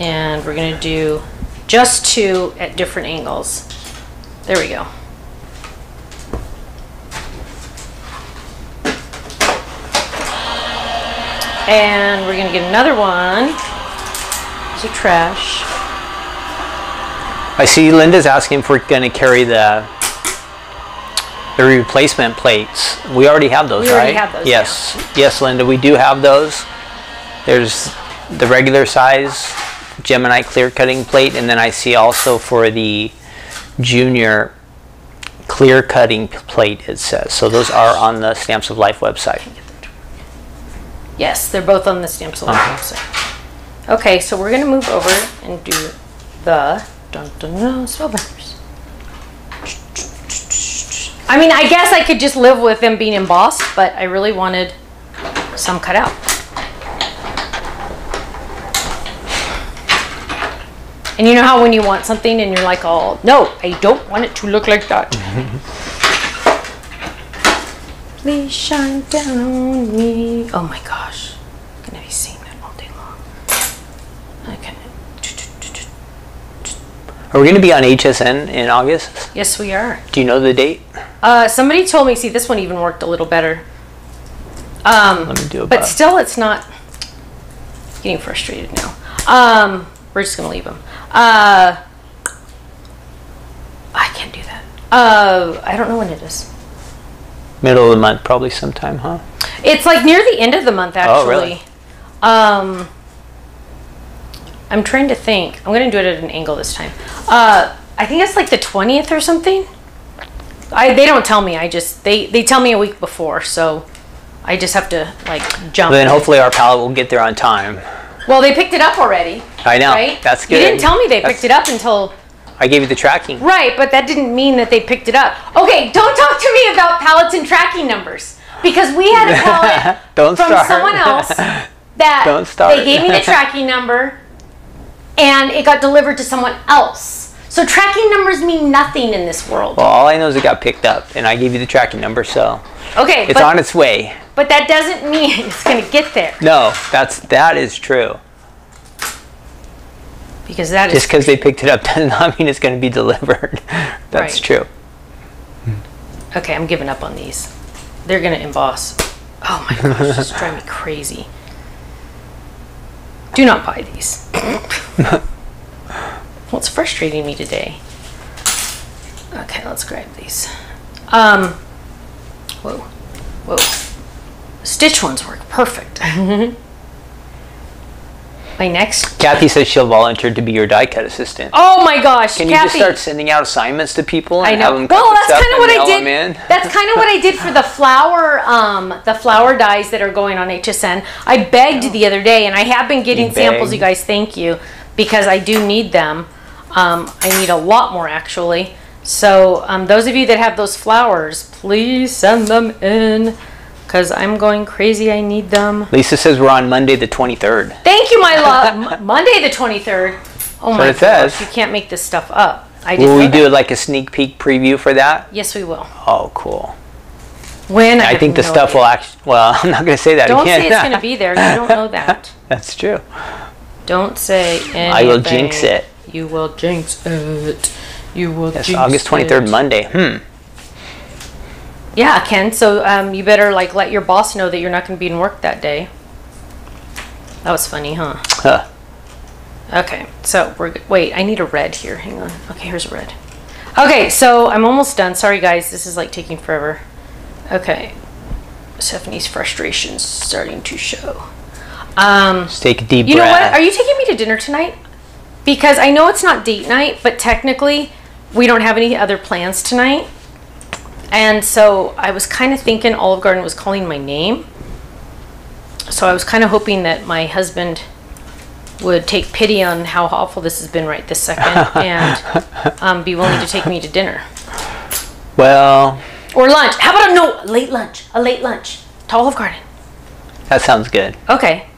And we're going to do just two at different angles. There we go. And we're gonna get another one. These are trash. I see Linda's asking if we're going to carry the the replacement plates. We already have those, We right? have those, Yes, yes, Linda, we do have those. There's the regular size Gemini clear cutting plate, and then I see also for the junior clear cutting plate. It says so. Those are on the Stamps of Life website. Yes, they're both on the stamp Uh-huh. website. Okay, so we're gonna move over and do the dun dun dun spellbinders. I mean, I guess I could just live with them being embossed, but I really wanted some cut out. And you know how when you want something and you're like, oh, no, I don't want it to look like that. *laughs* Please shine down on me. Oh my gosh. I'm gonna be singing that all day long. Okay. Are we going to be on HSN in August? Yes, we are. Do you know the date? Uh, somebody told me, see, this one even worked a little better. Um, Let me do a but bu- still, it's not getting frustrated now. Um, we're just gonna leave them. Uh, I can't do that. Uh, I don't know when it is. Middle of the month, probably sometime, huh? It's like near the end of the month, actually. Oh, really? Um, I'm trying to think. I'm gonna do it at an angle this time. Uh, I think it's like the 20th or something. I they don't tell me. I just they they tell me a week before, so I just have to like jump. Then hopefully our pallet will get there on time. Well, they picked it up already. I know. Right? That's You good. didn't tell me they That's- picked it up until I gave you the tracking. right, but that didn't mean that they picked it up. Okay, don't talk to me about pallets and tracking numbers because we had a pallet *laughs* Don't from start. someone else *laughs* that Don't start. they gave me the *laughs* tracking number and it got delivered to someone else. So tracking numbers mean nothing in this world. Well, all I know is it got picked up, and I gave you the tracking number, so Okay, it's but, on its way. but that doesn't mean it's going to get there No, that's that is true. Because that is Just because they picked it up *laughs* does not mean it's going to be delivered. *laughs* That's Right. true. Okay, I'm giving up on these. They're gonna emboss. Oh my gosh, this is driving me crazy. Do not buy these. *laughs* What's frustrating me today? Okay, let's grab these. Um, whoa, whoa. Stitch ones work perfect. My next. Kathy says she'll volunteer to be your die cut assistant. Oh my gosh, Can you just start sending out assignments to people and I have know. them cut Well, that's kind of and what I did. That's kind of what I did for the flower, um, the flower dies that are going on HSN. I begged the other day, and I have been getting You samples. You guys, thank you, because I do need them. Um, I need a lot more actually. So um, those of you that have those flowers, please send them in, because I'm going crazy. I need them. Lisa says we're on Monday the 23rd. Thank you, my love. *laughs* Monday the 23rd. Oh my it gosh, says. you can't make this stuff up. I Will we do that. like a sneak peek preview for that? Yes, we will. Oh, cool. When I have think the stuff idea. will actually. Well, *laughs* I'm not going to say that Don't say it's going to be there. You don't know *laughs* that. That's true. Don't say anything. I will jinx it. You will jinx it. You will Yes, August 23rd, it. Monday. Hmm. Yeah, Ken. So um, you better like let your boss know that you're not going to be in work that day. That was funny, huh? Huh. Okay, so we're good. Wait, I need a red here. Hang on. Okay, here's a red. Okay, so I'm almost done. Sorry, guys. This is like taking forever. Okay. Stephanie's frustration's starting to show. Um, Just take a deep You know what? Are you taking me to dinner tonight? Because I know it's not date night, but technically we don't have any other plans tonight. And so I was kind of thinking Olive Garden was calling my name. So I was kind of hoping that my husband would take pity on how awful this has been right this second *laughs* and um, be willing to take me to dinner well, or lunch. How about a no a late lunch? A late lunch to Olive Garden. that sounds good. Okay.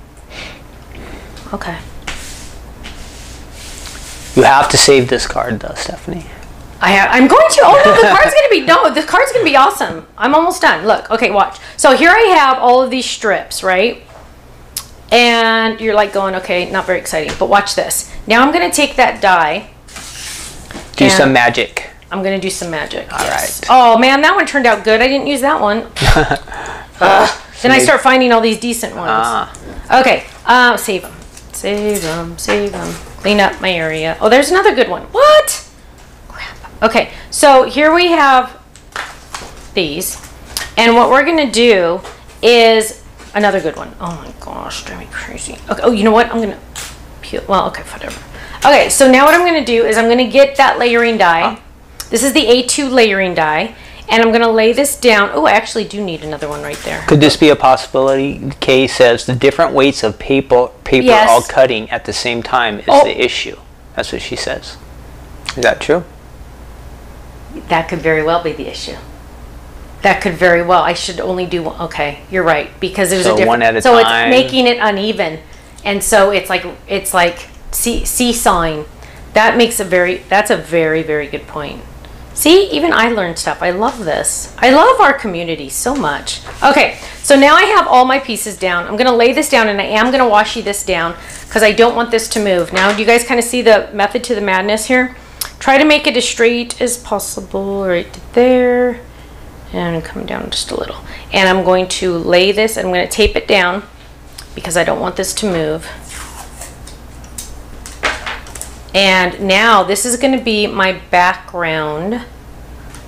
Okay. You have to save this card, though, Stephanie. I have, I'm going to. Oh no, the *laughs* card's gonna be no. The card's gonna be awesome. I'm almost done. Look, okay, watch. So here I have all of these strips, right? And you're like going, okay, not very exciting. But watch this. Now I'm gonna take that die. Do some magic. I'm gonna do some magic. All right. Oh man, that one turned out good. I didn't use that one. *laughs* Ugh. then I start finding all these decent ones. Ah, Okay, uh, save them. Save them, save them. Clean up my area. Oh, there's another good one. What? Okay, so here we have these. And what we're gonna do is another good one. Oh my gosh, drive me crazy. Okay, oh, you know what? I'm gonna peel, well, okay, whatever. Okay, so now what I'm gonna do is I'm gonna get that layering die. This is the A2 layering die. And I'm gonna lay this down. Oh, I actually do need another one right there. could this be a possibility? Kay says the different weights of paper paper Yes. all cutting at the same time is Oh. the issue. That's what she says. Is that true? That could very well be the issue. That could very well. I should only do one. Okay, you're right because there's So a different. one at a so time. it's making it uneven, and so it's like it's like see seesawing. That makes a very. That's a very very good point. See, even I learned stuff. I love this. I love our community so much. Okay, so now I have all my pieces down. I'm gonna lay this down, and I am gonna washi this down because I don't want this to move. Now, do you guys kind of see the method to the madness here? Try to make it as straight as possible, right there and come down just a little. And I'm going to lay this, I'm going to tape it down because I don't want this to move. And now this is going to be my background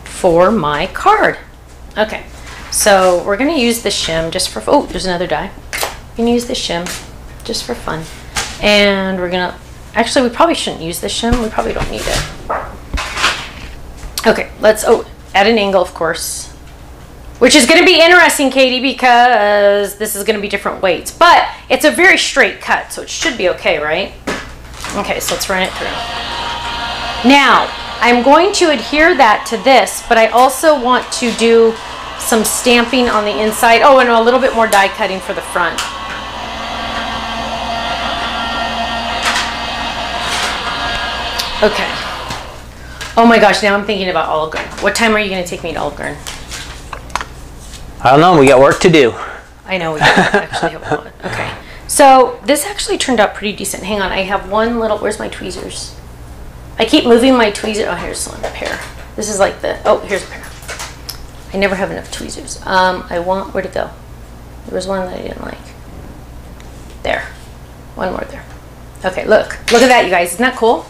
for my card. Okay, so we're going to use the shim just for, oh, there's another die. Going to use the shim just for fun. And we're going to, actually we probably shouldn't use this shim, we probably don't need it. Okay, let's, oh, at an angle, of course. Which is gonna be interesting, Katie, because this is gonna be different weights. But it's a very straight cut, so it should be okay, right? Okay, so let's run it through. Now, I'm going to adhere that to this, but I also want to do some stamping on the inside. Oh, and a little bit more die cutting for the front. Okay. Oh my gosh, now I'm thinking about Olive Garden. What time are you going to take me to Olive Garden? I don't know. We got work to do. I know we do actually have a lot. *laughs* Okay. So this actually turned out pretty decent. Hang on, I have one little, where's my tweezers? I keep moving my tweezers. Oh, here's one pair. This is like the, oh, here's a pair. I never have enough tweezers. Um, I want, where'd it go? There was one that I didn't like. There. One more there. Okay, look. Look at that, you guys. Isn't that cool?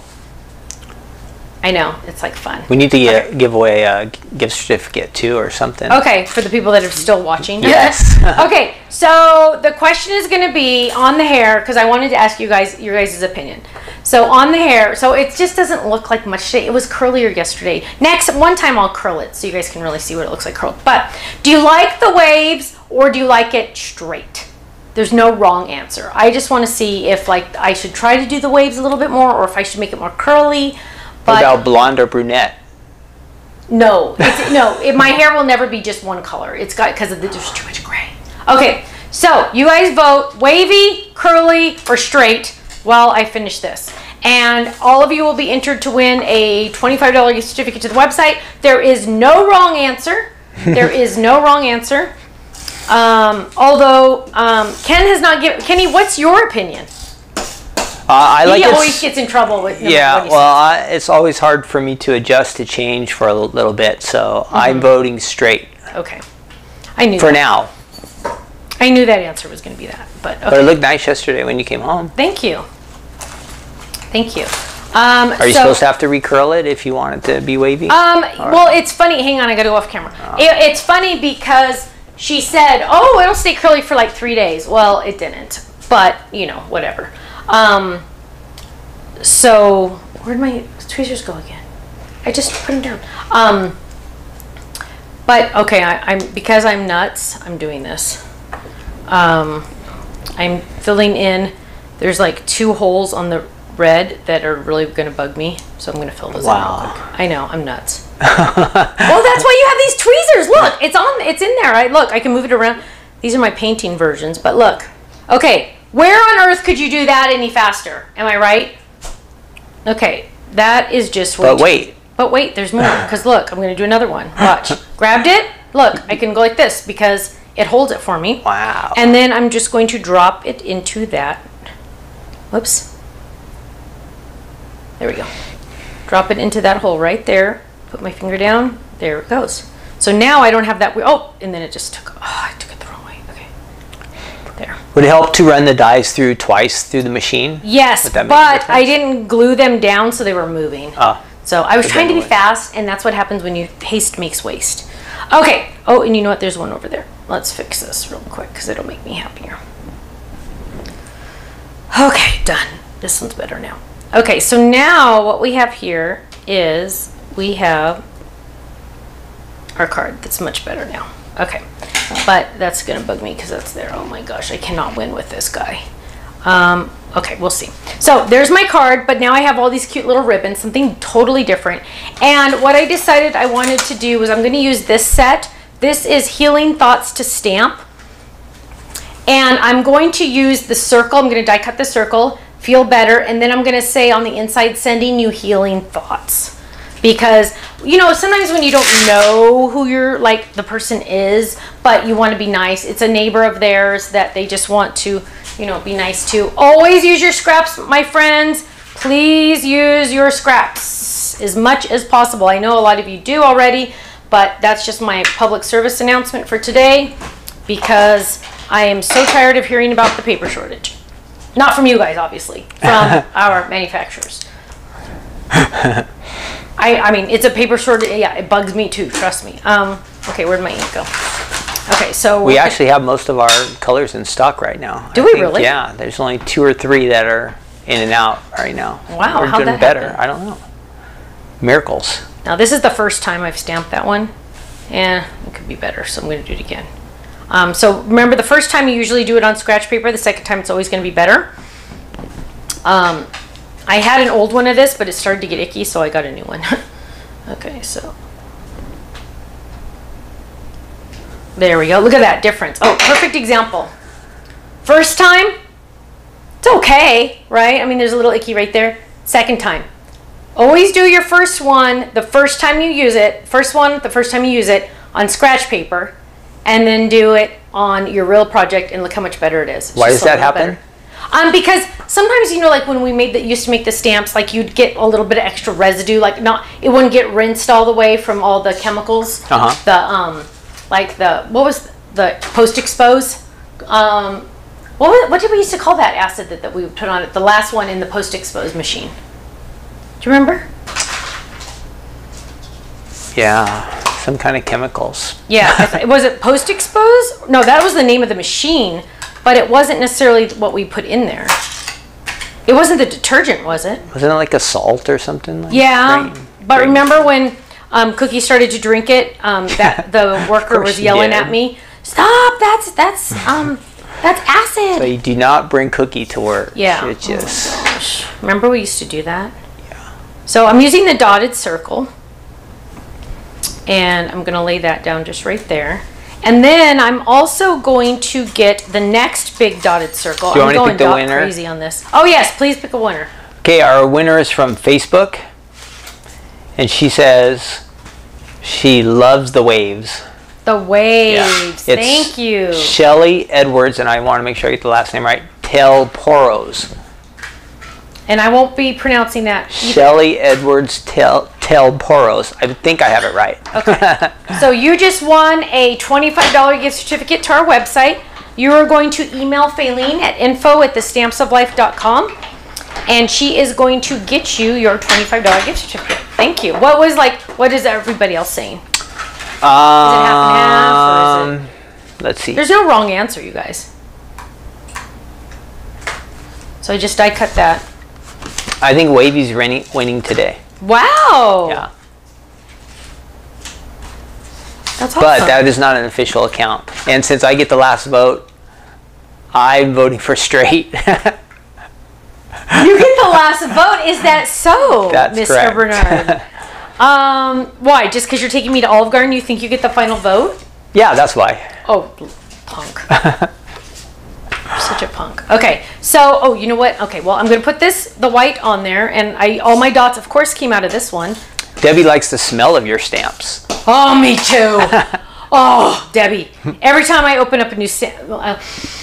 I know. It's like fun. We need to get, give away a gift certificate too or something. Okay, for the people that are still watching. Yes. *laughs* okay, so the question is going to be on the hair because I wanted to ask you guys your guys' opinion. So on the hair, so it just doesn't look like much today. It was curlier yesterday. Next, one time I'll curl it so you guys can really see what it looks like curled. But do you like the waves or do you like it straight? There's no wrong answer. I just want to see if like I should try to do the waves a little bit more or if I should make it more curly. But about blonde or brunette? no, no, it, my hair will never be just one color. It's got because of the, there's too much gray. Okay, so you guys vote wavy, curly, or straight while I finish this. And all of you will be entered to win a $25 gift certificate to the website. There is no wrong answer. There *laughs* is no wrong answer. Um, although um, Ken has not given Kenny, what's your opinion? Uh, I like he it. always gets in trouble with Yeah, well, I, it's always hard for me to adjust to change for a little, bit, so I'm voting straight okay. I knew for that. now. I knew that answer was going to be that, but okay. But it looked nice yesterday when you came home. Thank you. Thank you. Um, Are you so, supposed to have to recurl it if you want it to be wavy? Um, well, it's funny. Hang on, I got to go off camera. It, it's funny because she said, "Oh, it'll stay curly for like three days." Well, it didn't, but you know, whatever. Um, so where'd my tweezers go again? I just put them down. Um, but okay, I, I'm because I'm nuts. I'm doing this. Um, I'm filling in. There's like two holes on the red that are really going to bug me, so I'm going to fill those in real Wow. quick. I know, I'm nuts. well, *laughs* that's why you have these tweezers. Look, it's on. It's in there. I look. I can move it around. These are my painting versions, but look. Okay, where on earth could you do that any faster? Am I right? Okay, that is just. but wait, But wait, there's more. *laughs* Because look, I'm going to do another one. Watch. *laughs* Grabbed it. Look, I can go like this because it holds it for me. wow. And then I'm just going to drop it into that. Whoops. There we go. Drop it into that hole right there. Put my finger down. There it goes. So now I don't have that. Oh, and then it just took. Oh, I took it the wrong way. Okay. There. Would it help to run the dies through twice through the machine? Yes, Would that make a but I didn't glue them down so they were moving. Oh, So I was trying to be fast, and that's what happens when you haste makes waste. Okay. Oh, and you know what? There's one over there. Let's fix this real quick because it'll make me happier. Okay, done. This one's better now. Okay, so now what we have here is we have our card that's much better now. Okay, but that's gonna bug me because that's there. Oh my gosh, I cannot win with this guy. Um, okay, we'll see. So there's my card, but now I have all these cute little ribbons, something totally different. And what I decided I wanted to do was I'm going to use this set. This is Healing Thoughts to Stamp. And I'm going to use the circle. I'm going to die cut the circle, feel better, and then I'm going to say on the inside, sending you healing thoughts. Because, you know, sometimes when you don't know who you're, like, the person is, but you want to be nice, it's a neighbor of theirs that they just want to, you know, be nice to. Always use your scraps, my friends. Please use your scraps as much as possible. I know a lot of you do already, but that's just my public service announcement for today because I am so tired of hearing about the paper shortage. Not from you guys, obviously, from *laughs* our manufacturers. *laughs* I, I mean, it's a paper shortage. Yeah, it bugs me too. Trust me. Um, okay, where'd my ink go? Okay, so we actually have most of our colors in stock right now. Do I we think, really? Yeah, there's only two or three that are in and out right now. Wow, We're how'd doing better. happen? I don't know. Miracles. Now this is the first time I've stamped that one. Yeah, it could be better, so I'm going to do it again. Um, so remember, the first time you usually do it on scratch paper. The second time it's always going to be better. Um, I had an old one of this, but it started to get icky, so I got a new one. *laughs* okay, so there we go. Look at that difference. Oh, perfect example. First time, it's okay, right? I mean, there's a little icky right there. Second time, always do your first one the first time you use it. First one, the first time you use it on scratch paper, and then do it on your real project, and look how much better it is. It's Why does that happen? better. Um, because sometimes you know, like when we made that used to make the stamps, like you'd get a little bit of extra residue, like not it wouldn't get rinsed all the way from all the chemicals. Uh-huh. The um, like the what was the post expose? Um, what was, what did we used to call that acid that, that we put on it? The last one in the post expose machine. Do you remember? Yeah, some kind of chemicals. Yeah, was *laughs* it post expose? No, that was the name of the machine, but it wasn't necessarily what we put in there. It wasn't the detergent, was it? Wasn't it like a salt or something? Like Yeah, grain- but grain- remember when um, Cookie started to drink it? Um, that *laughs* the worker was yelling at me. Stop! That's that's um that's acid. So you do not bring cookie to work. Yeah. It's just Gosh, remember we used to do that? Yeah. So I'm using the dotted circle. And I'm going to lay that down just right there. And then I'm also going to get the next big dotted circle. Do you I'm want to pick the winner? crazy on this. Oh yes, please pick a winner. okay. Our winner is from Facebook, and she says she loves the waves. The waves. It's Thank you. Shelly Edwards, and I want to make sure I get the last name right. Telporos. And I won't be pronouncing that either. Shelly Edwards Tel Telporos. I think I have it right. Okay. *laughs* So you just won a $25 gift certificate to our website. You are going to email Faylene at info at thestampsoflife.com and she is going to get you your $25 gift certificate. Thank you. What was like, what is everybody else saying? Um, half and half, or Let's see. There's no wrong answer, you guys. So I just die cut that. I think Wavy's winning, winning today. Wow. Yeah. That's awesome. But that is not an official account. And since I get the last vote, I'm voting for straight. you get the *laughs* last vote. Is that so, That's Mr. correct. Barnard? *laughs* Um, why? Just because you're taking me to Olive Garden, you think you get the final vote? yeah, that's why. Oh, punk. *laughs* You're Such a punk. Okay, so oh, you know what? Okay, well, I'm gonna put this the white on there, and I all my dots, of course, came out of this one. Debbie likes the smell of your stamps. Oh, me too. *laughs* oh, Debbie. Every time I open up a new stamp. Uh,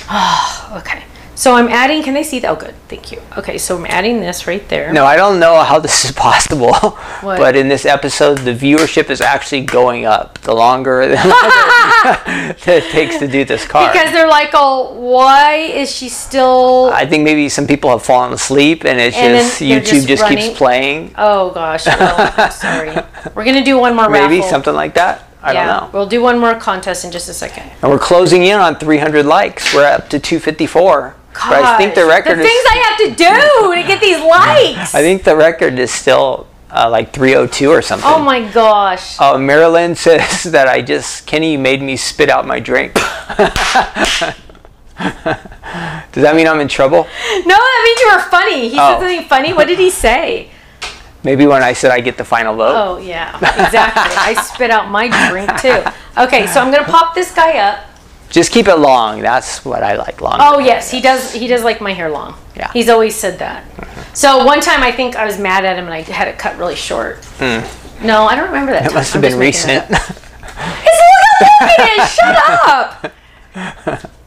oh, *sighs* okay. So I'm adding. Can they see that? Oh, good. Thank you. Okay, so I'm adding this right there. No, I don't know how this is *laughs* possible, What? but in this episode, the viewership is actually going up the longer, *laughs* longer *laughs* it takes to do this card. Because they're like, oh, why is she still? I think maybe some people have fallen asleep and it's And just YouTube just just, keeps playing. Oh gosh. Well, I'm sorry. We're gonna do one more Maybe raffle. something like that. I yeah, don't know. we'll do one more contest in just a second. And we're closing in on 300 likes. We're up to 254. But I think the record the is. things I have to do to get these likes. I think the record is still uh, like 302 or something. oh my gosh. Uh, Marilyn *laughs* says that I just Kenny made me spit out my drink. *laughs* Does that mean I'm in trouble? No, that means you were funny. He said Oh. something funny. What did he say? Maybe when I said I get the final vote. Oh yeah, exactly. I spit out my drink too. Okay, so I'm gonna pop this guy up. Just keep it long. That's what I like long. Oh yes, he does. He does like my hair long. Yeah. He's always said that. Mm-hmm. So one time I think I was mad at him and I had it cut really short. Mm. No, I don't remember that. It time. Must I'm have been making that recent. It's look how long it is. Shut up. *laughs*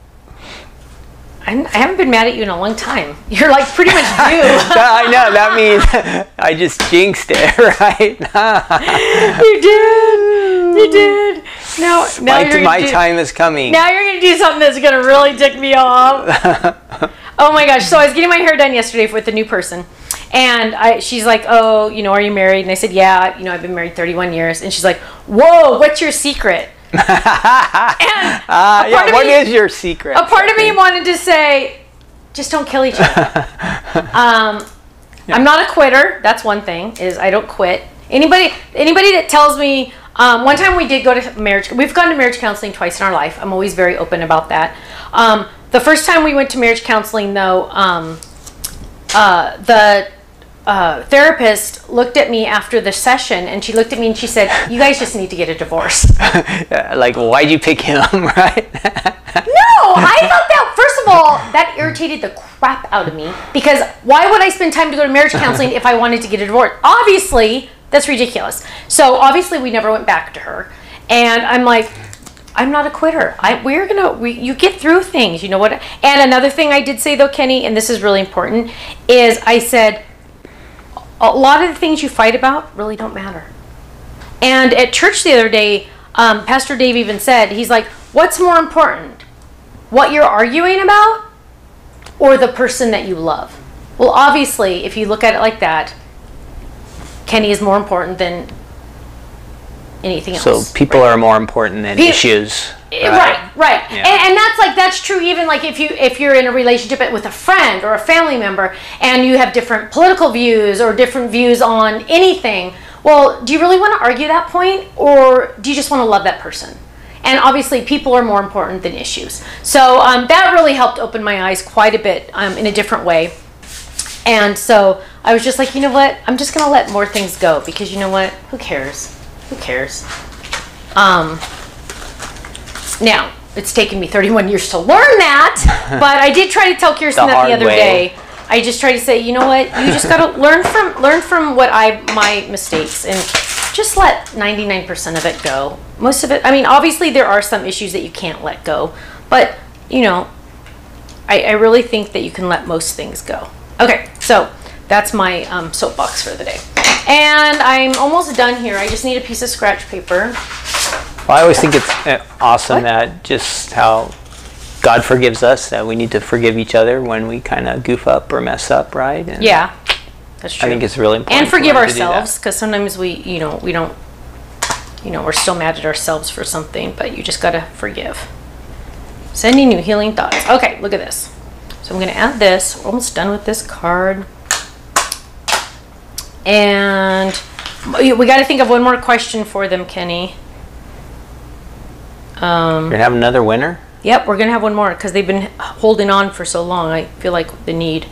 I'm, I haven't been mad at you in a long time. You're like pretty much *laughs* due. I know. That means *laughs* I just jinxed it, *laughs* right? you did. You did. Now, now my you're my do, time is coming. Now you're gonna do something that's gonna really tick me off. oh my gosh! So I was getting my hair done yesterday with a new person, and I, she's like, "Oh, you know, are you married?" And I said, "Yeah, you know, I've been married 31 years." And she's like, "Whoa, what's your secret?" *laughs* and Ah, yeah. What me- is your secret? a part of me wanted to say, "Just don't kill each other." *laughs* um, I'm not a quitter. That's one thing. Is I don't quit. Anybody anybody that tells me um, one time we did go to marriage. We've gone to marriage counseling twice in our life. I'm always very open about that. Um, the first time we went to marriage counseling, though, um, uh, the uh, therapist looked at me after the session and she looked at me and she said, "You guys just need to get a divorce." *laughs* like, why'd you pick him, *laughs* right? no, I thought that first of all that irritated the crap out of me because why would I spend time to go to marriage counseling if I wanted to get a divorce? Obviously, that's ridiculous. So obviously, we never went back to her, and I'm like. I'm not a quitter. I, we're gonna, we, you get through things, you know what? And another thing I did say though, Kenny, and this is really important, is I said, a lot of the things you fight about really don't matter. And at church the other day, um, Pastor Dave even said, he's like, what's more important? What you're arguing about or the person that you love? Well, obviously, if you look at it like that, Kenny is more important than anything else. So people are more important than Pe- issues. Right, right, Yeah. And, and that's like that's true even like if you if you're in a relationship with a friend or a family member and you have different political views or different views on anything. Well, do you really want to argue that point, or do you just want to love that person? And obviously, people are more important than issues. So um, that really helped open my eyes quite a bit um, in a different way. And so I was just like, you know what? I'm just gonna let more things go because you know what? Who cares? Who cares? Um, now, it's taken me 31 years to learn that, *laughs* but I did try to tell Kirsten The that the other way. day. I just try to say, you know what? You just got to learn from learn from what I my mistakes and just let 99% of it go. Most of it, I mean, obviously there are some issues that you can't let go, but you know, I, I really think that you can let most things go. Okay, so that's my um, soapbox for the day. And I'm almost done here. I just need a piece of scratch paper. Well, I always think it's uh, awesome What? that just how God forgives us, that we need to forgive each other when we kind of goof up or mess up, right? And Yeah, that's true. I think it's really important. and forgive learn to do that. ourselves because sometimes we, you know, we don't, you know, we're still mad at ourselves for something, but you just gotta forgive. Sending you healing thoughts. Okay, look at this. So I'm gonna add this. We're almost done with this card. And we we gotta think of one more question for them, Kenny. Um, You're gonna have another winner. Yep, we're gonna have one more because they've been holding on for so long. I feel like the need.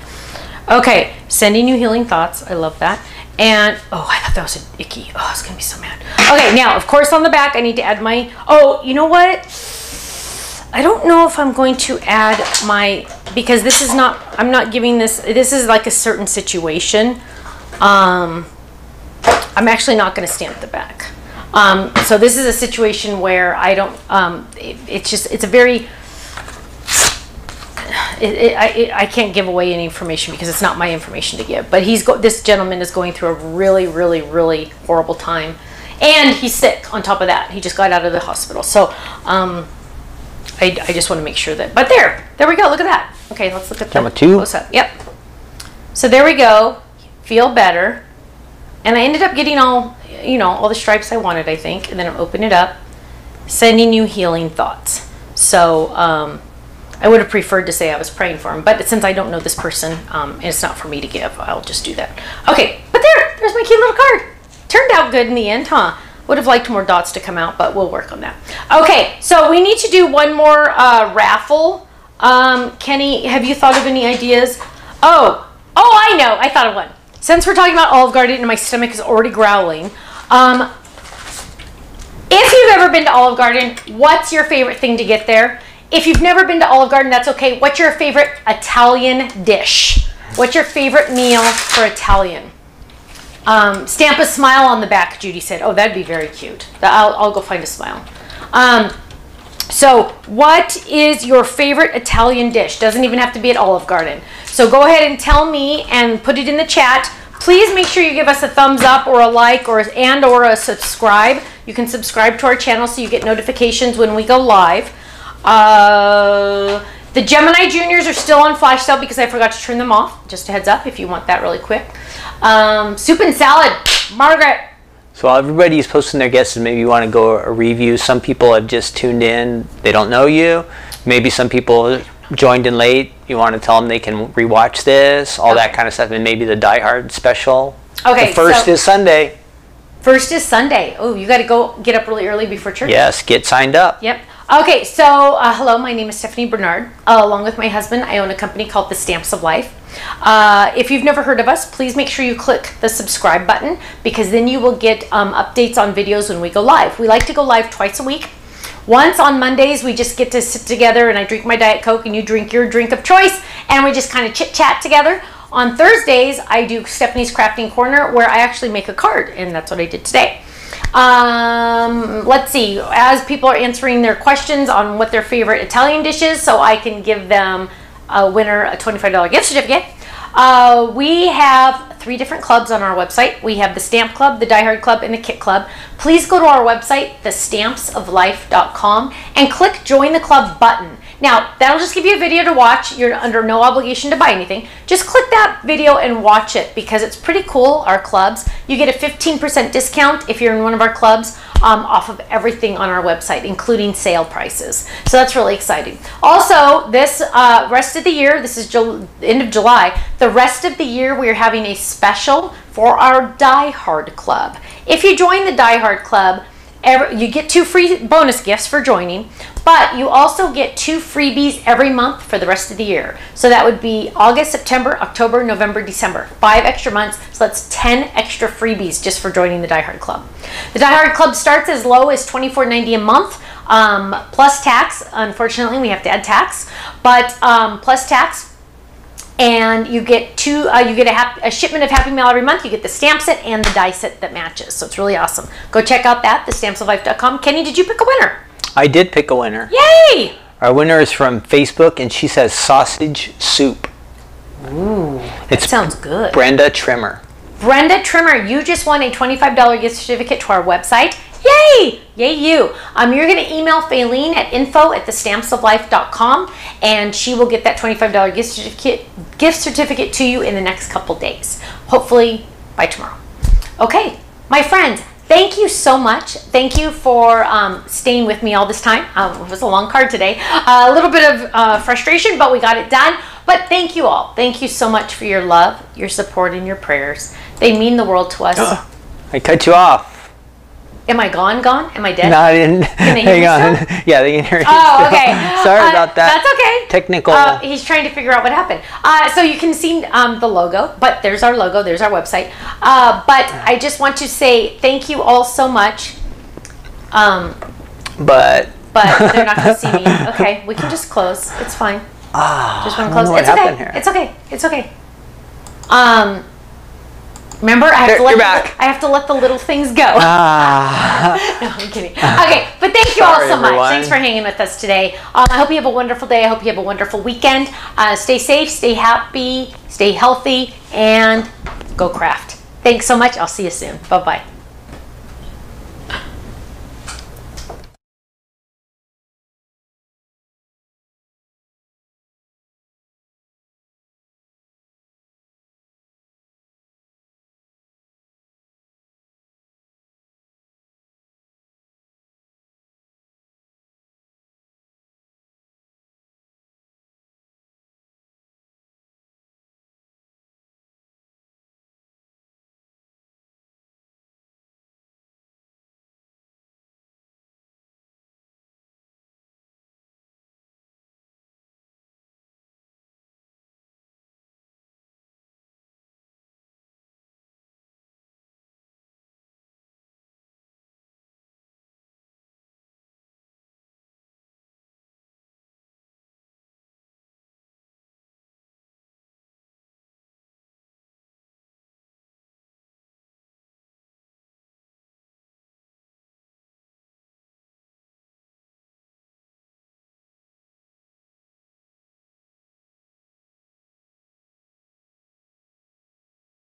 Okay, sending you healing thoughts. I love that. And oh, I thought that was an icky. Oh, it's gonna be so mad. Okay, now of course on the back I need to add my. Oh, you know what? I don't know if I'm going to add my because this is not. I'm not giving this. This is like a certain situation. Um, I'm actually not going to stamp the back. Um, so this is a situation where I don't. Um, it, it's just it's a very. It, it, I, I can't give away any information because it's not my information to give. But he's go, this gentleman is going through a really, really, really horrible time, and he's sick. On top of that, he just got out of the hospital. So um, I, I just want to make sure that. But there, there we go. Look at that. Okay, let's look at the Camera two. close up. Yep. So there we go. Feel better. And I ended up getting all, you know, all the stripes I wanted, I think. And then I open it up, sending you healing thoughts. So um, I would have preferred to say I was praying for him, but since I don't know this person, um, and it's not for me to give, I'll just do that. Okay, but there, there's my cute little card. Turned out good in the end, huh? Would have liked more dots to come out, but we'll work on that. Okay, so we need to do one more uh, raffle. Um, Kenny, have you thought of any ideas? Oh, oh, I know. I thought of one. Since we're talking about Olive Garden and my stomach is already growling, um, if you've ever been to Olive Garden, what's your favorite thing to get there? If you've never been to Olive Garden, that's okay. What's your favorite Italian dish? What's your favorite meal for Italian? Um, stamp a smile on the back, Judy said. Oh, that'd be very cute. I'll, I'll go find a smile. Um, so, what is your favorite Italian dish? Doesn't even have to be at Olive Garden. So, go ahead and tell me and put it in the chat. Please make sure you give us a thumbs up or a like or and or a subscribe. You can subscribe to our channel so you get notifications when we go live. Uh, the Gemini Juniors are still on flash sale because I forgot to turn them off. Just a heads up if you want that really quick. Um, soup and salad, Margaret. So while everybody's posting their guesses, maybe you want to go a review. Some people have just tuned in; they don't know you. Maybe some people joined in late. You want to tell them they can rewatch this, all that kind of stuff, and maybe the Die Hard special. Okay, the first so- is Sunday. First is Sunday. Oh, you got to go get up really early before church. Yes, get signed up. Yep. Okay, so uh, hello, my name is Stephanie Barnard. Uh, along with my husband, I own a company called The Stamps of Life. Uh, if you've never heard of us, please make sure you click the subscribe button because then you will get um, updates on videos when we go live. We like to go live twice a week. Once on Mondays, we just get to sit together and I drink my Diet Coke and you drink your drink of choice and we just kind of chit chat together. On Thursdays, I do Stephanie's Crafting Corner where I actually make a card and that's what I did today. Um, let's see, as people are answering their questions on what their favorite Italian dish is, so I can give them a winner a $25 gift certificate. Uh, we have three different clubs on our website. We have the Stamp Club, the Die Hard Club, and the Kit Club. Please go to our website, thestampsoflife.com, and click Join the Club button. Now, that'll just give you a video to watch. You're under no obligation to buy anything. Just click that video and watch it because it's pretty cool, our clubs. You get a 15% discount if you're in one of our clubs um, off of everything on our website, including sale prices. So that's really exciting. Also, this uh, rest of the year, this is end of July, the rest of the year we're having a special for our Die Hard Club. If you join the Die Hard Club, Every, you get two free bonus gifts for joining, but you also get two freebies every month for the rest of the year. So that would be August, September, October, November, December. Five extra months, so that's 10 extra freebies just for joining the Die Hard Club. The Die Hard Club starts as low as $24.90 a month, um, plus tax. Unfortunately, we have to add tax, but um, plus tax and you get two uh, you get a, a, shipment of happy mail every month you get the stamp set and the die set that matches so it's really awesome go check out that thestampsoflife.com kenny did you pick a winner i did pick a winner yay our winner is from facebook and she says sausage soup Ooh, it sounds good brenda trimmer brenda trimmer you just won a $25 gift certificate to our website Yay! Yay you. Um, you're going to email Faylene at info at thestampsoflife.com and she will get that $25 gift certificate, gift certificate to you in the next couple days. Hopefully by tomorrow. Okay, my friends, thank you so much. Thank you for um, staying with me all this time. Um, it was a long card today. Uh, a little bit of uh, frustration, but we got it done. But thank you all. Thank you so much for your love, your support, and your prayers. They mean the world to us. *gasps* I cut you off. Am I gone? Gone? Am I dead? No, I didn't. *laughs* Hang on. *laughs* yeah, they can hear you. Oh, okay. *laughs* Sorry uh, about that. That's okay. Technical. Uh, he's trying to figure out what happened. Uh, so you can see um, the logo, but there's our logo. There's our website. Uh, but I just want to say thank you all so much. Um, but. But they're not going to see me. Okay, we can just close. It's fine. Ah, just want to close. It's okay. Here. It's okay. It's okay. Um. Remember, I have, to let the, I have to let the little things go. Ah. *laughs* no, I'm kidding. Okay, but thank you Sorry, all so everyone. much. Thanks for hanging with us today. Um, I hope you have a wonderful day. I hope you have a wonderful weekend. Uh, stay safe, stay happy, stay healthy, and go craft. Thanks so much. I'll see you soon. Bye bye.